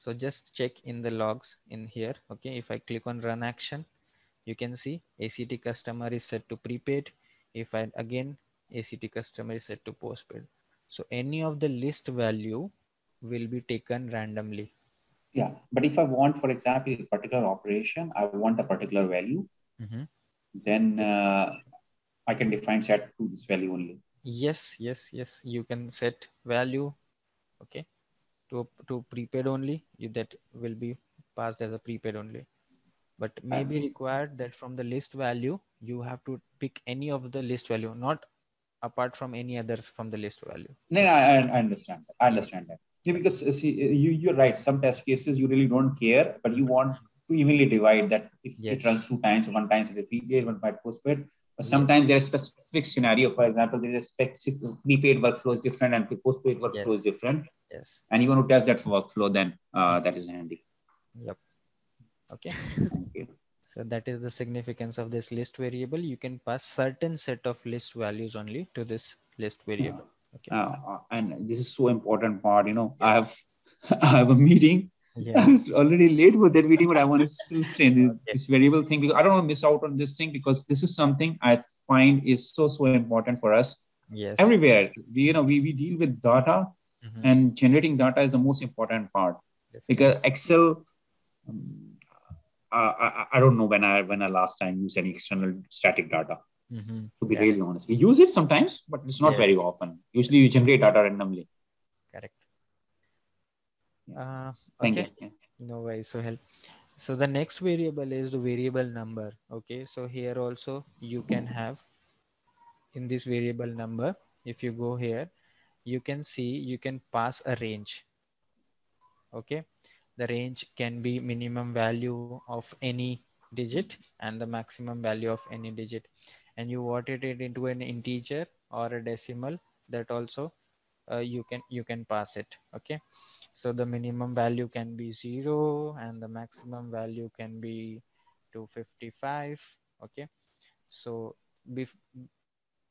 so just check in the logs in here okay if i click on run action you can see act customer is set to prepaid if i again act customer is set to postpaid so any of the list value will be taken randomly Yeah. But if I want, for example, a particular operation, I want a particular value, Mhm. then uh, I can define set to this value only. yes yes yes you can set value okay to to prepaid only that will be passed as a prepaid only but may be required that from the list value you have to pick any of the list value not apart from any other from the list value No, no, I, I understand. That. I understand that. Yeah, because uh, see, uh, you you're right. Some test cases you really don't care, but you want to evenly divide that if Yes. it runs two times, one times it is prepaid, one time postpaid. But sometimes there is specific scenario. For example, there is a specific prepaid workflow is different and the postpaid workflow Yes. is different, yes and you want to test that workflow. Then uh, that is handy. yep okay Thank you. so that is the significance of this list variable you can pass certain set of list values only to this list variable okay Uh, uh, and this is so important part. You know, I have I have a meeting yeah I was already late for that meeting, but I want to still stay in this, Okay. this variable thing because I don't want to miss out on this thing because this is something I find is so so important for us yes everywhere. We, you know, we, we deal with data Mhm. and generating data is the most important part Definitely. because Excel. Um, I, I, I don't know when I when I last time used any external static data. Mhm. To be Yeah. really honest, we use it sometimes, but it's not very often. Usually, we generate data randomly. correct Uh, Thank okay. you. No way. So help. So the next variable is the variable number. Okay. So here also you can have in this variable number, if you go here, you can see you can pass a range. Okay. The range can be minimum value of any digit and the maximum value of any digit. And you wanted it into an integer or a decimal that also uh, you can you can pass it okay so the minimum value can be zero and the maximum value can be 255 okay so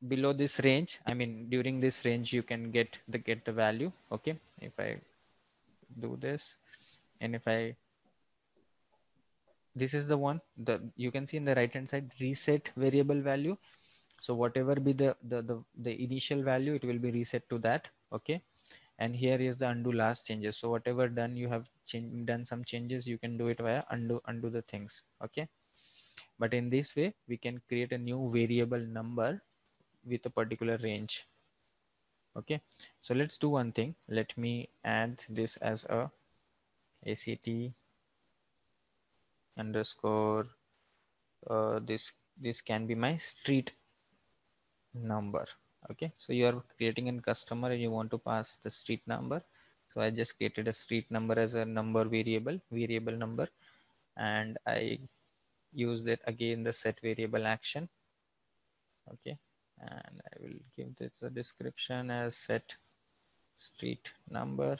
below this range i mean during this range you can get the get the value okay? If i do this and if i this is the one that you can see in the right hand side reset variable value. So whatever be the, the the the initial value it will be reset to that okay? And here is the undo last changes. So whatever done you have changed done some changes you can do it via undo undo the things okay? But in this way we can create a new variable number with a particular range. Okay? So let's do one thing. Let me add this as a act underscore uh, this this can be my street number. Okay? So you are creating a customer and you want to pass the street number. So i just created a street number as a number variable variable number. And i use that again the set variable action. Okay and i will give this a description as set street number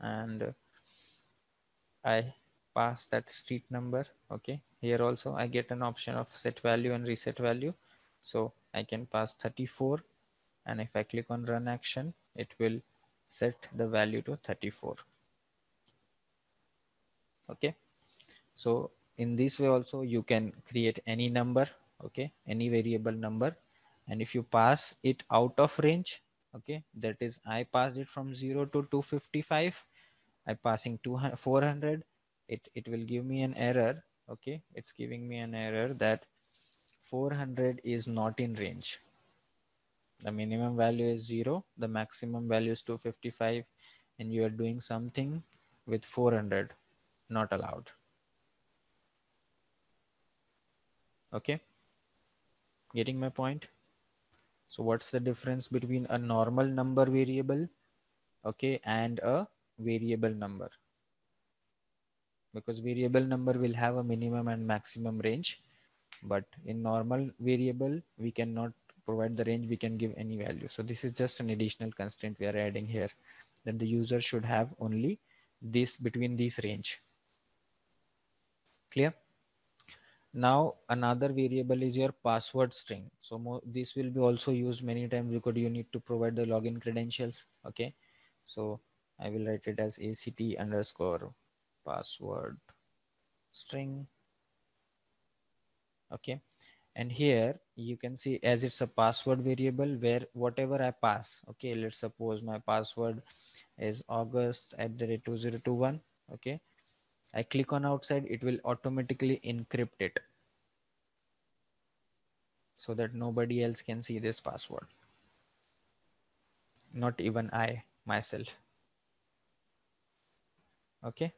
and i pass that street number okay here also i get an option of set value and reset value so i can pass 34 and if I click on run action, it will set the value to 34. Okay. So in this way also you can create any number, okay, any variable number. And if you pass it out of range, okay, that is I passed it from 0 to 255, I passing 200, 400, it, it will give me an error, okay, it's giving me an error that 400 is not in range. The minimum value is 0 the maximum value is 255 and you are doing something with 400 not allowed. Okay? Getting my point so what's the difference between a normal number variable okay and a variable number? Because variable number will have a minimum and maximum range but in normal variable we cannot provide the range we can give any value. So this is just an additional constraint we are adding here that the user should have only this between these range. Clear now another variable is your password string. So this will be also used many times because you need to provide the login credentials okay? So i will write it as act underscore password string okay? And here you can see as it's a password variable where whatever I pass okay? Let's suppose my password is August at the rate 2021 okay I click on outside it will automatically encrypt it. So that nobody else can see this password. Not even I myself. Okay?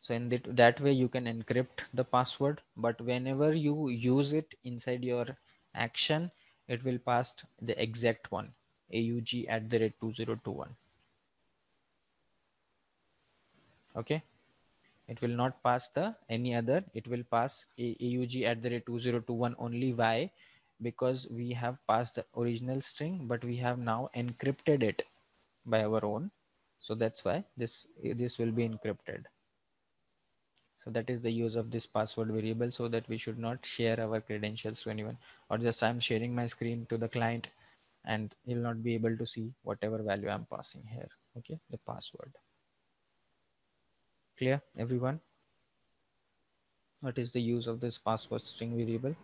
So in that, that way you can encrypt the password but whenever you use it inside your action it will pass the exact one. Aug at the rate 2021 okay? It will not pass the any other. It will pass aug at the rate 2021 only. Why? Because we have passed the original string but we have now encrypted it by our own. So that's why this this will be encrypted. So that is the use of this password variable so that we should not share our credentials to anyone. Or just I'm sharing my screen to the client and he'll not be able to see whatever value I'm passing here. Okay, the password. Clear, everyone? What is the use of this password string variable?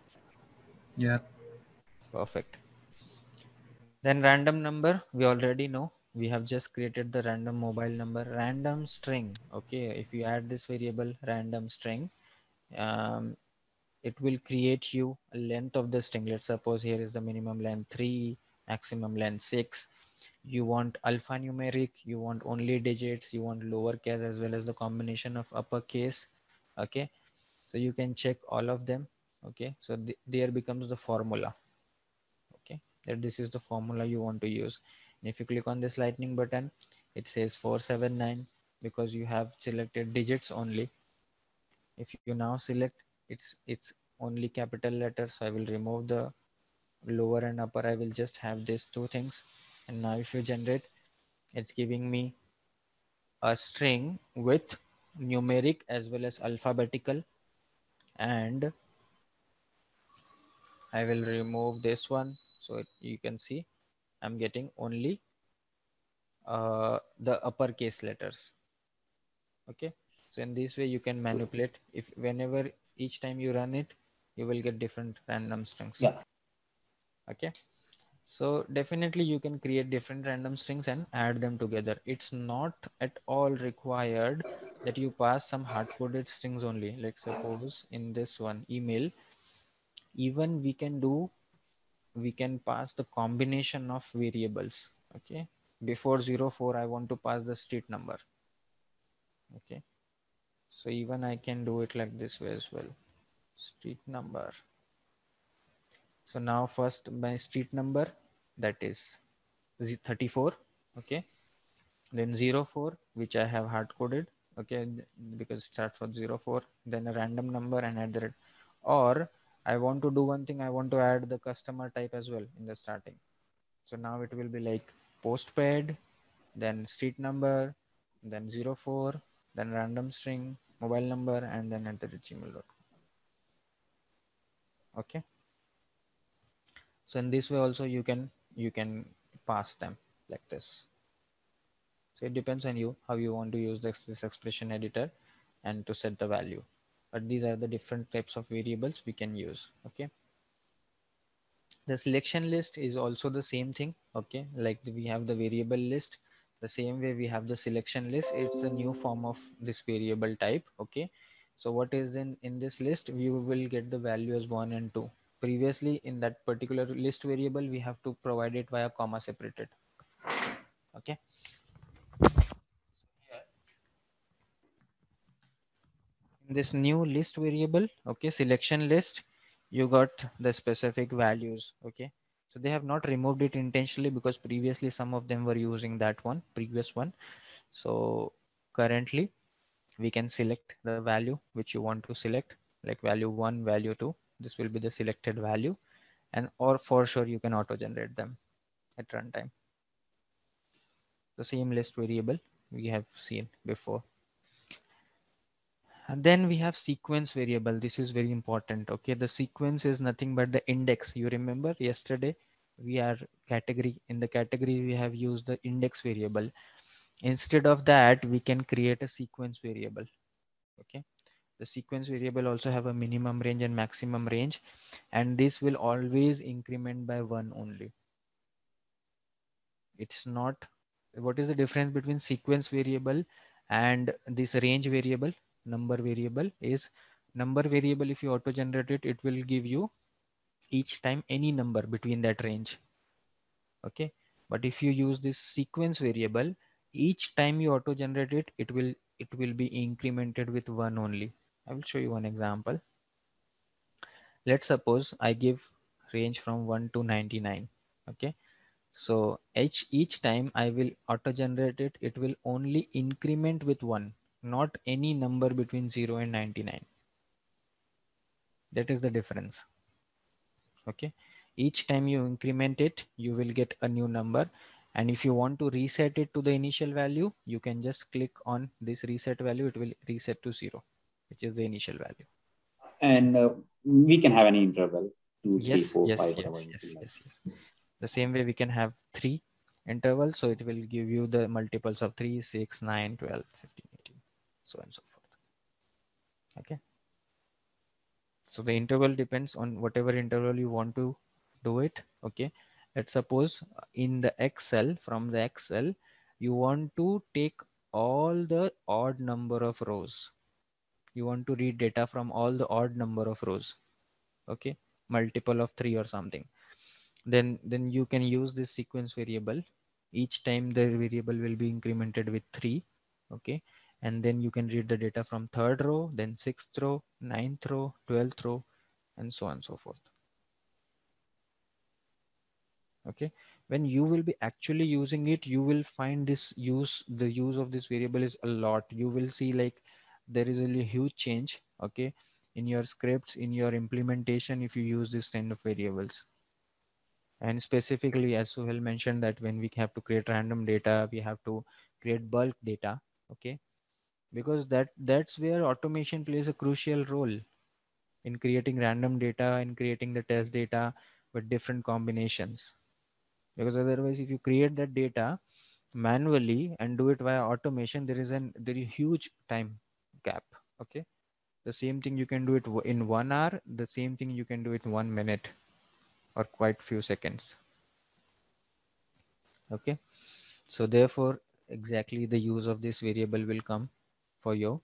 Yeah. Perfect. Then random number, we already know we have just created the random mobile number random string okay if you add this variable random string um, it will create you a length of the string let's suppose here is the minimum length 3 maximum length 6 you want alphanumeric you want only digits you want lowercase as well as the combination of uppercase okay? So you can check all of them okay? So th there becomes the formula okay? That this is the formula you want to use. And if you click on this lightning button it says 479 because you have selected digits only. If you now select it's it's only capital letters. So i will remove the lower and upper. I will just have these two things and now if you generate it's giving me a string with numeric as well as alphabetical. And I will remove this one so you can see I'm getting only uh, the uppercase letters. Okay? So in this way you can manipulate. If whenever each time you run it you will get different random strings. Yeah. Okay so definitely you can create different random strings and add them together. It's not at all required that you pass some hard coded strings only. Like suppose in this one email, even we can do, we can pass the combination of variables. Okay. Before 04, I want to pass the street number. Okay. So even I can do it like this way as well. Street number. So now first my street number that is 34 okay? Then 04 which I have hard coded okay? Because it starts with 04 then a random number and add the rate. Or I want to do one thing I want to add the customer type as well in the starting. So now it will be like postpaid then street number then 04 then random string mobile number and then enter the gmail.com okay so in this way also you can you can pass them like this. So it depends on you how you want to use this, this expression editor and to set the value. But these are the different types of variables we can use okay? The selection list is also the same thing okay? Like we have the variable list. The same way we have the selection list it's a new form of this variable type okay? So what is in in this list? We will get the value as one and two previously in that particular list variable we have to provide it via comma separated. Okay? In this new list variable okay selection list you got the specific values okay? So they have not removed it intentionally because previously some of them were using that one previous one. So currently we can select the value which you want to select like value one value two this will be the selected value. And or for sure you can auto generate them at runtime. The same list variable we have seen before. And then we have sequence variable. This is very important okay? The sequence is nothing but the index. You remember yesterday we are category in the category we have used the index variable. Instead of that we can create a sequence variable okay the sequence variable also have a minimum range and maximum range and this will always increment by one only. It's not what is the difference between sequence variable and this range variable number variable? Is number variable if you auto generate it it will give you each time any number between that range. Okay? But if you use this sequence variable each time you auto generate it it will it will be incremented with one only I will show you one example. Let's suppose I give range from 1 to 99. Okay. So each, each time I will auto generate it, it will only increment with 1, not any number between 0 and 99. That is the difference. Okay. Each time you increment it, you will get a new number. And if you want to reset it to the initial value, you can just click on this reset value. It will reset to zero which is the initial value. And uh, we can have any interval two, yes, three, four, yes, five, yes, yes, yes, yes. The same way we can have three intervals. So it will give you the multiples of 3, 6, 9, 12, 15, 18, so on and so forth. Okay. So the interval depends on whatever interval you want to do it. Okay. Let's suppose in the Excel, from the Excel, you want to take all the odd number of rows you want to read data from all the odd number of rows okay? Multiple of three or something. Then then you can use this sequence variable. Each time the variable will be incremented with three okay? And then you can read the data from third row then sixth row ninth row 12th row and so on and so forth. Okay? When you will be actually using it you will find this use the use of this variable is a lot. You will see like there is a huge change okay in your scripts in your implementation if you use this kind of variables. And specifically as Suhail mentioned that when we have to create random data we have to create bulk data okay because that that's where automation plays a crucial role in creating random data in creating the test data with different combinations. Because otherwise if you create that data manually and do it via automation there is an there is huge time okay. The same thing you can do it in one hour. The same thing you can do it one minute or quite few seconds. Okay. So therefore exactly the use of this variable will come for you.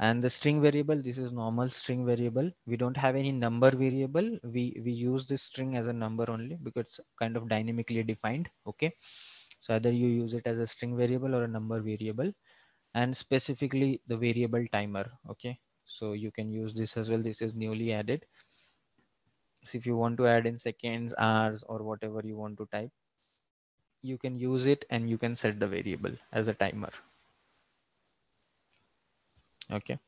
And the string variable this is normal string variable. We don't have any number variable. We we use this string as a number only because it's kind of dynamically defined. Okay. So either you use it as a string variable or a number variable and specifically the variable timer okay? So you can use this as well. This is newly added. So if you want to add in seconds hours or whatever you want to type you can use it and you can set the variable as a timer. Okay?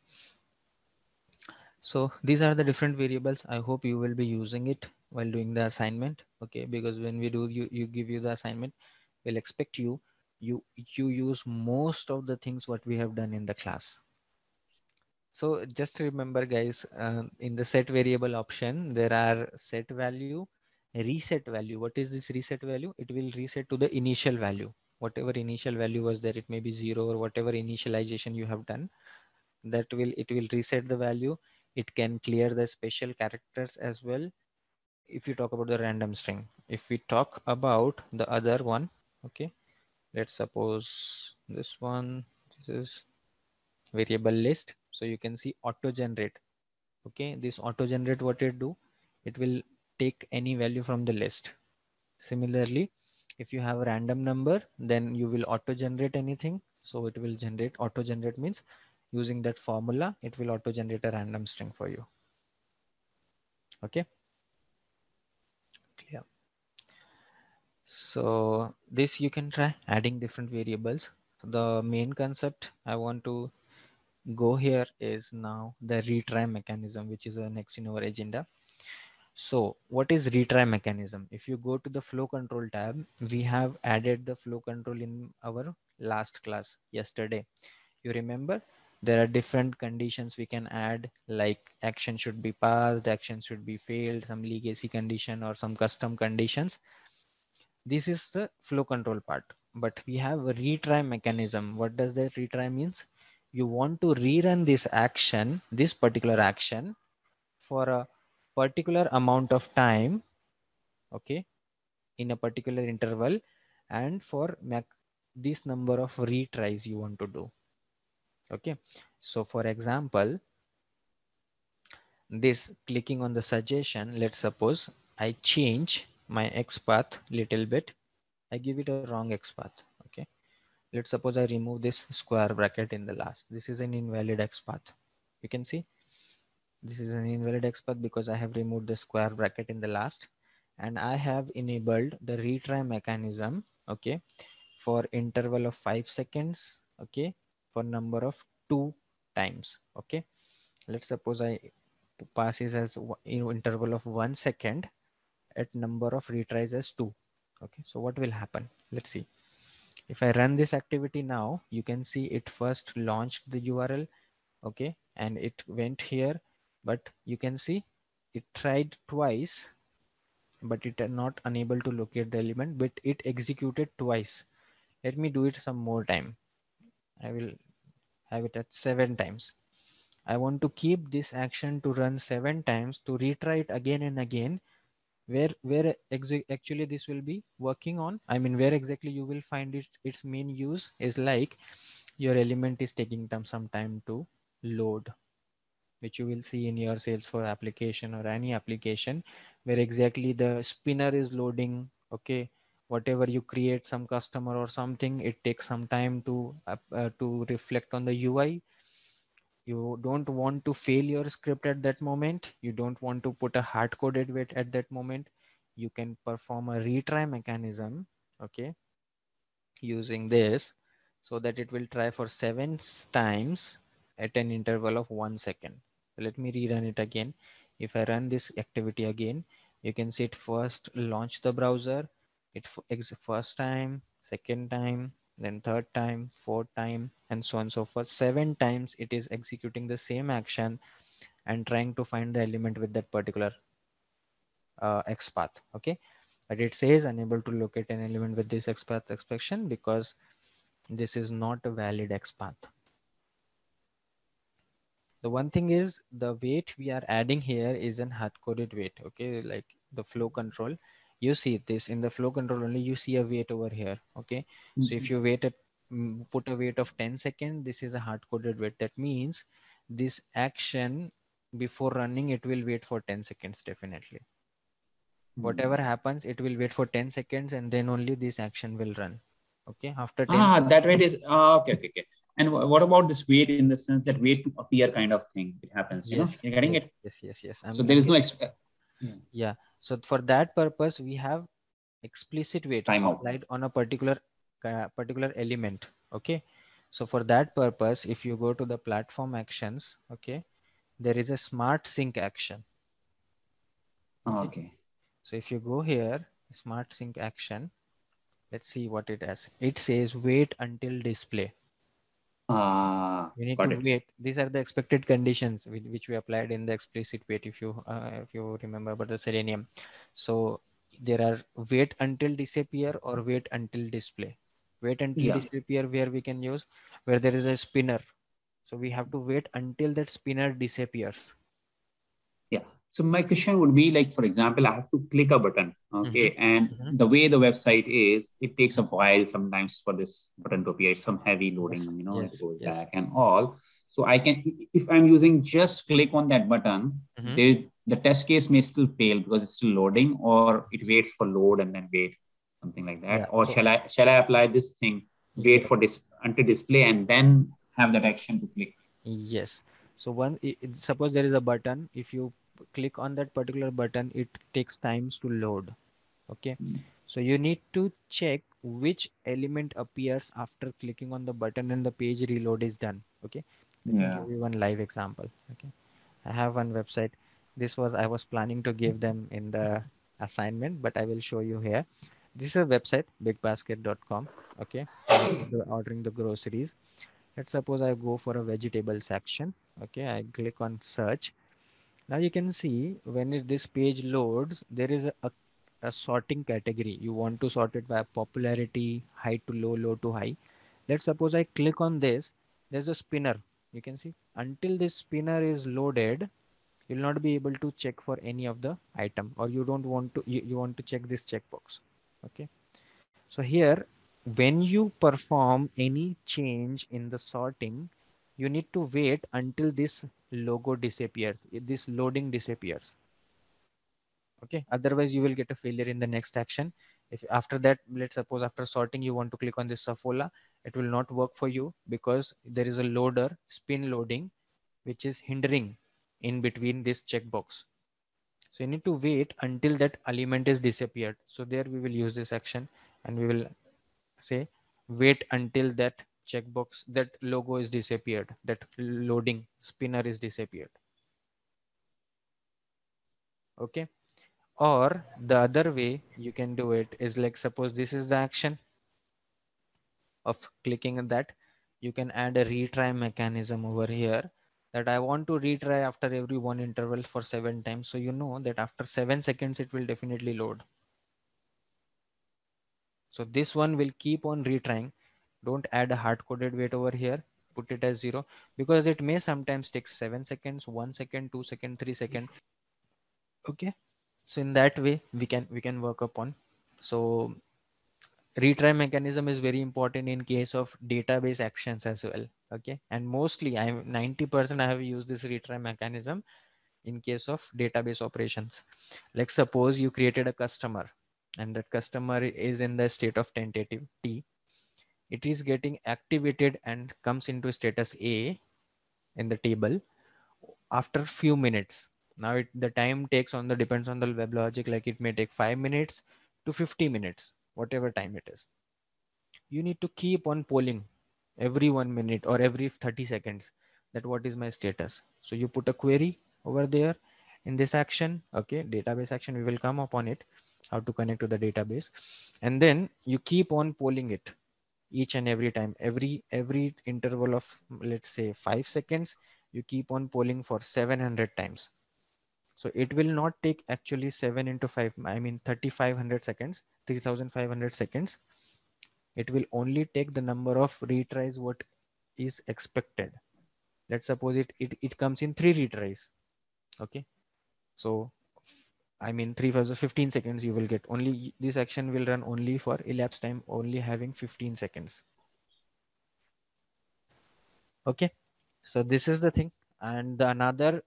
So these are the different variables. I hope you will be using it while doing the assignment okay? Because when we do you you give you the assignment we'll expect you you you use most of the things what we have done in the class. So just remember guys uh, in the set variable option there are set value reset value. What is this reset value? It will reset to the initial value. Whatever initial value was there it may be zero or whatever initialization you have done that will it will reset the value. It can clear the special characters as well. If you talk about the random string if we talk about the other one okay let's suppose this one this is variable list. So you can see auto generate okay this auto generate what it do? It will take any value from the list. Similarly if you have a random number then you will auto generate anything. So it will generate auto generate means using that formula, it will auto generate a random string for you. Okay. Clear. So this you can try adding different variables. The main concept I want to go here is now the retry mechanism, which is the next in our agenda. So what is retry mechanism? If you go to the flow control tab, we have added the flow control in our last class yesterday. You remember there are different conditions we can add like action should be passed action should be failed some legacy condition or some custom conditions this is the flow control part. But we have a retry mechanism. What does that retry means? You want to rerun this action this particular action for a particular amount of time okay in a particular interval and for this number of retries you want to do okay. So for example this clicking on the suggestion let's suppose i change my X path little bit. I give it a wrong X path. okay? Let's suppose i remove this square bracket in the last. This is an invalid X path. you can see? This is an invalid X path because i have removed the square bracket in the last. And i have enabled the retry mechanism okay for interval of five seconds okay for number of two times okay? Let's suppose i pass this as in interval of one second at number of retries as two. Okay so what will happen? Let's see. If i run this activity now you can see it first launched the url okay and it went here but you can see it tried twice but it not unable to locate the element but it executed twice. Let me do it some more time. I will have it at seven times. I want to keep this action to run seven times to retry it again and again where where actually this will be working on. I mean where exactly you will find it its main use is like your element is taking some time to load which you will see in your salesforce application or any application where exactly the spinner is loading okay? Whatever you create some customer or something it takes some time to uh, uh, to reflect on the ui you don't want to fail your script at that moment. You don't want to put a hard coded wait at that moment. You can perform a retry mechanism okay using this so that it will try for seven times at an interval of one second. Let me rerun it again. If i run this activity again you can see it first launch the browser. It first time second time then third time fourth time and so on and so forth seven times it is executing the same action and trying to find the element with that particular uh, XPath. Okay. But it says unable to locate an element with this XPath expression because this is not a valid XPath. The one thing is the wait we are adding here is an hard coded wait. Okay. Like the flow control, you see this in the flow control only you see a wait over here. Okay. Mm -hmm. So if mm-hmm. you wait at mm, put a wait of 10 seconds, this is a hard coded wait. That means this action before running, it will wait for 10 seconds definitely whatever hmm. happens it will wait for 10 seconds and then only this action will run okay after 10 ah that wait is ah, okay okay okay and what about this wait in the sense that wait to appear kind of thing it happens you yes, know you're getting yes, it yes yes yes I'm so there is no exp- yeah. yeah so for that purpose we have explicit wait Time applied on a particular uh, particular element okay so for that purpose if you go to the platform actions okay there is a smart sync action okay, okay. So if you go here, smart sync action, let's see what it has. It says wait until display. Uh, you need to it. wait. These are the expected conditions with, which we applied in the explicit wait. If you uh, if you remember about the Selenium, so there are wait until disappear or wait until display. Wait until yeah. disappear where we can use where there is a spinner. So we have to wait until that spinner disappears. Yeah. So my question would be like, for example, I have to click a button, okay, mm-hmm. and mm-hmm. the way the website is, it takes a while sometimes for this button to appear. Some heavy loading, yes. you know, yes. goes yes. back and all. So I can, if I'm using just click on that button, mm-hmm. there is the test case may still fail because it's still loading, or it waits for load and then wait, something like that. Yeah. Or shall I shall I apply this thing, wait for this until display, and then have that action to click? Yes. So one, suppose there is a button. If you click on that particular button it takes times to load. Okay? Mm. so you need to check which element appears after clicking on the button and the page reload is done. Okay? Let yeah. give you one live example. Okay? I have one website. This was i was planning to give them in the assignment but i will show you here. This is a website bigbasket.com okay? Ordering the groceries. Let's suppose i go for a vegetable section. Okay? I click on search now you can see when it, this page loads, there is a, a, a, sorting category. You want to sort it by popularity, high to low, low to high. Let's suppose I click on this, there's a spinner. You can see until this spinner is loaded, you'll not be able to check for any of the item or you don't want to, you, you want to check this checkbox. Okay. So here, when you perform any change in the sorting, you need to wait until this logo disappears this loading disappears. Okay? Otherwise you will get a failure in the next action. If after that let's suppose after sorting you want to click on this Saffola it will not work for you because there is a loader spin loading which is hindering in between this checkbox. So you need to wait until that element is disappeared. So there we will use this action and we will say wait until that checkbox that logo is disappeared that loading spinner is disappeared okay or the other way you can do it is like suppose this is the action of clicking that you can add a retry mechanism over here that I want to retry after every one interval for seven times. So you know that after seven seconds, it will definitely load. So this one will keep on retrying don't add a hard coded wait over here. Put it as zero. Because it may sometimes take seven seconds one second two second three second. Okay? So in that way we can we can work upon. So retry mechanism is very important in case of database actions as well. Okay? And mostly i'm 90 percent i have used this retry mechanism in case of database operations. Like suppose you created a customer and that customer is in the state of tentative T, it is getting activated and comes into status A in the table after few minutes. Now it, the time takes on the depends on the web logic, like it may take five minutes to 50 minutes, whatever time it is. You need to keep on polling every one minute or every 30 seconds that what is my status. So you put a query over there in this action, okay, database action, we will come upon it, how to connect to the database. And then you keep on polling it each and every time, every, every interval of let's say five seconds, you keep on polling for 700 times. So it will not take actually seven into five, I mean 3500 seconds, 3500 seconds. It will only take the number of retries what is expected. Let's suppose it, it, it comes in three retries. Okay. So I mean, three for 15 seconds, you will get only this action will run only for elapsed time, only having 15 seconds. Okay. So this is the thing. And the another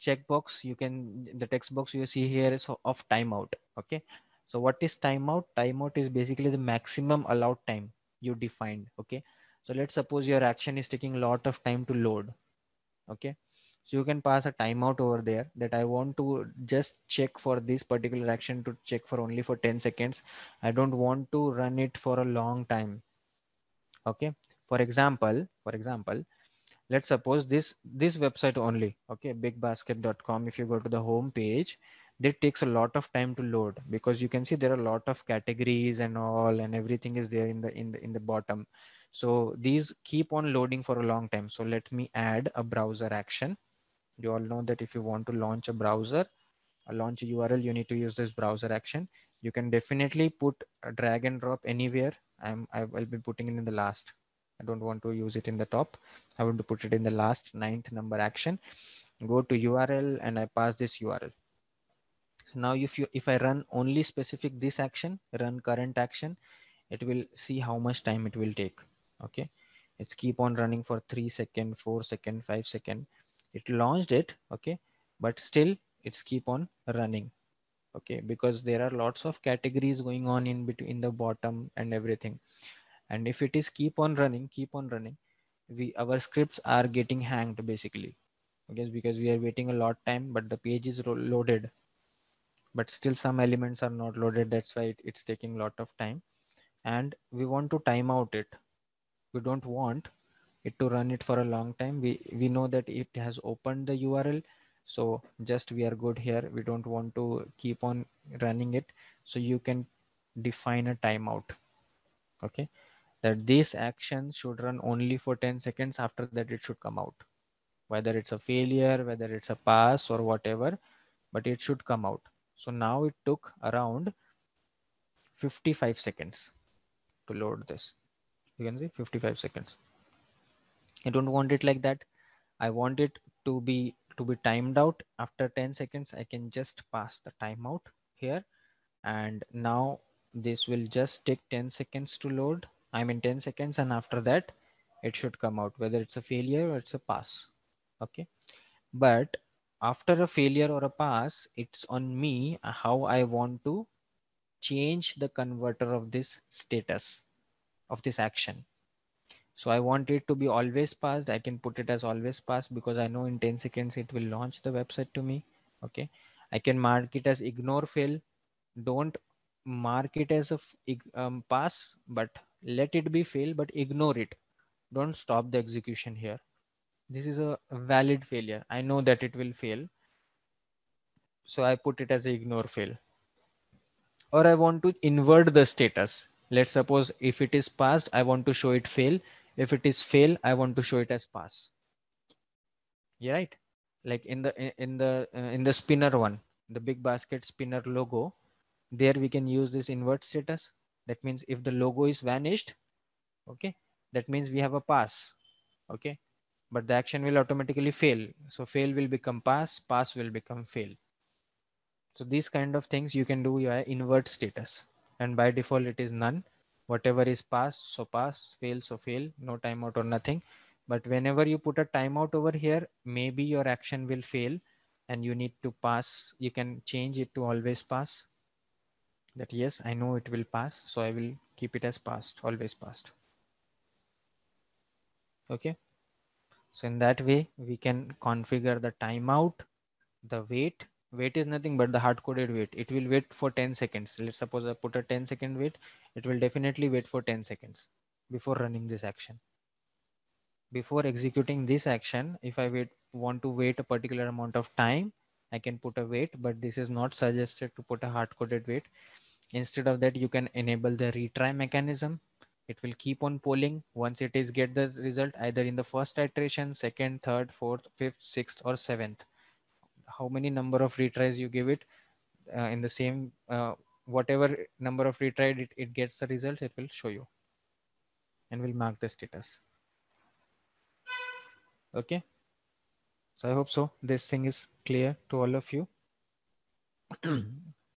checkbox you can, the text box you see here is of timeout. Okay. So what is timeout? Timeout is basically the maximum allowed time you defined. Okay. So let's suppose your action is taking a lot of time to load. Okay. So you can pass a timeout over there that I want to just check for this particular action to check for only for 10 seconds. I don't want to run it for a long time. Okay. For example, for example, let's suppose this this website only okay bigbasket.com if you go to the home page that takes a lot of time to load because you can see there are a lot of categories and all and everything is there in the in the in the bottom so these keep on loading for a long time so let me add a browser action you all know that if you want to launch a browser a launch a url you need to use this browser action you can definitely put a drag and drop anywhere i'm i will be putting it in the last I don't want to use it in the top. I want to put it in the last ninth number action. Go to URL and I pass this URL. Now if you if I run only specific this action, run current action, it will see how much time it will take. Okay. It's keep on running for three second, four second, five second. It launched it. Okay. But still it's keep on running. Okay. Because there are lots of categories going on in between the bottom and everything and if it is keep on running keep on running we our scripts are getting hanged basically okay because we are waiting a lot time but the page is loaded but still some elements are not loaded that's why it, it's taking a lot of time and we want to time out it we don't want it to run it for a long time. We we know that it has opened the url so just we are good here. We don't want to keep on running it. So you can define a timeout. Okay? That this action should run only for 10 seconds. After that it should come out. Whether it's a failure whether it's a pass or whatever but it should come out. So now it took around 55 seconds to load this. You can see 55 seconds i don't want it like that i want it to be to be timed out after 10 seconds i can just pass the timeout here and now this will just take 10 seconds to load I'm in 10 seconds and after that it should come out whether it's a failure or it's a pass. Okay. But after a failure or a pass, it's on me how I want to change the converter of this status of this action. So I want it to be always passed. I can put it as always passed because I know in 10 seconds it will launch the website to me. Okay. I can mark it as ignore fail. Don't mark it as a um, pass, but let it be fail but ignore it don't stop the execution here this is a valid failure i know that it will fail so i put it as ignore fail or i want to invert the status let's suppose if it is passed i want to show it fail if it is fail i want to show it as pass. Yeah right? Like in the in the uh, in the spinner one the big basket spinner logo there we can use this invert status. That means if the logo is vanished okay that means we have a pass okay? But the action will automatically fail. So fail will become pass pass will become fail. So these kind of things you can do your invert status. And by default it is none whatever is pass so pass fail so fail no timeout or nothing but whenever you put a timeout over here maybe your action will fail and you need to pass you can change it to always pass that yes, I know it will pass. So I will keep it as passed, always passed. Okay. So in that way, we can configure the timeout, the wait. Wait is nothing but the hard coded wait. It will wait for 10 seconds. Let's suppose I put a 10 second wait. It will definitely wait for 10 seconds before running this action. Before executing this action, if I wait, want to wait a particular amount of time, I can put a wait, but this is not suggested to put a hard coded wait. Instead of that, you can enable the retry mechanism. It will keep on polling once it is get the result either in the first iteration, second, third, fourth, fifth, sixth, or seventh. How many number of retries you give it uh, in the same, uh, whatever number of retry it, it gets the results, it will show you and will mark the status. Okay. So I hope so. This thing is clear to all of you.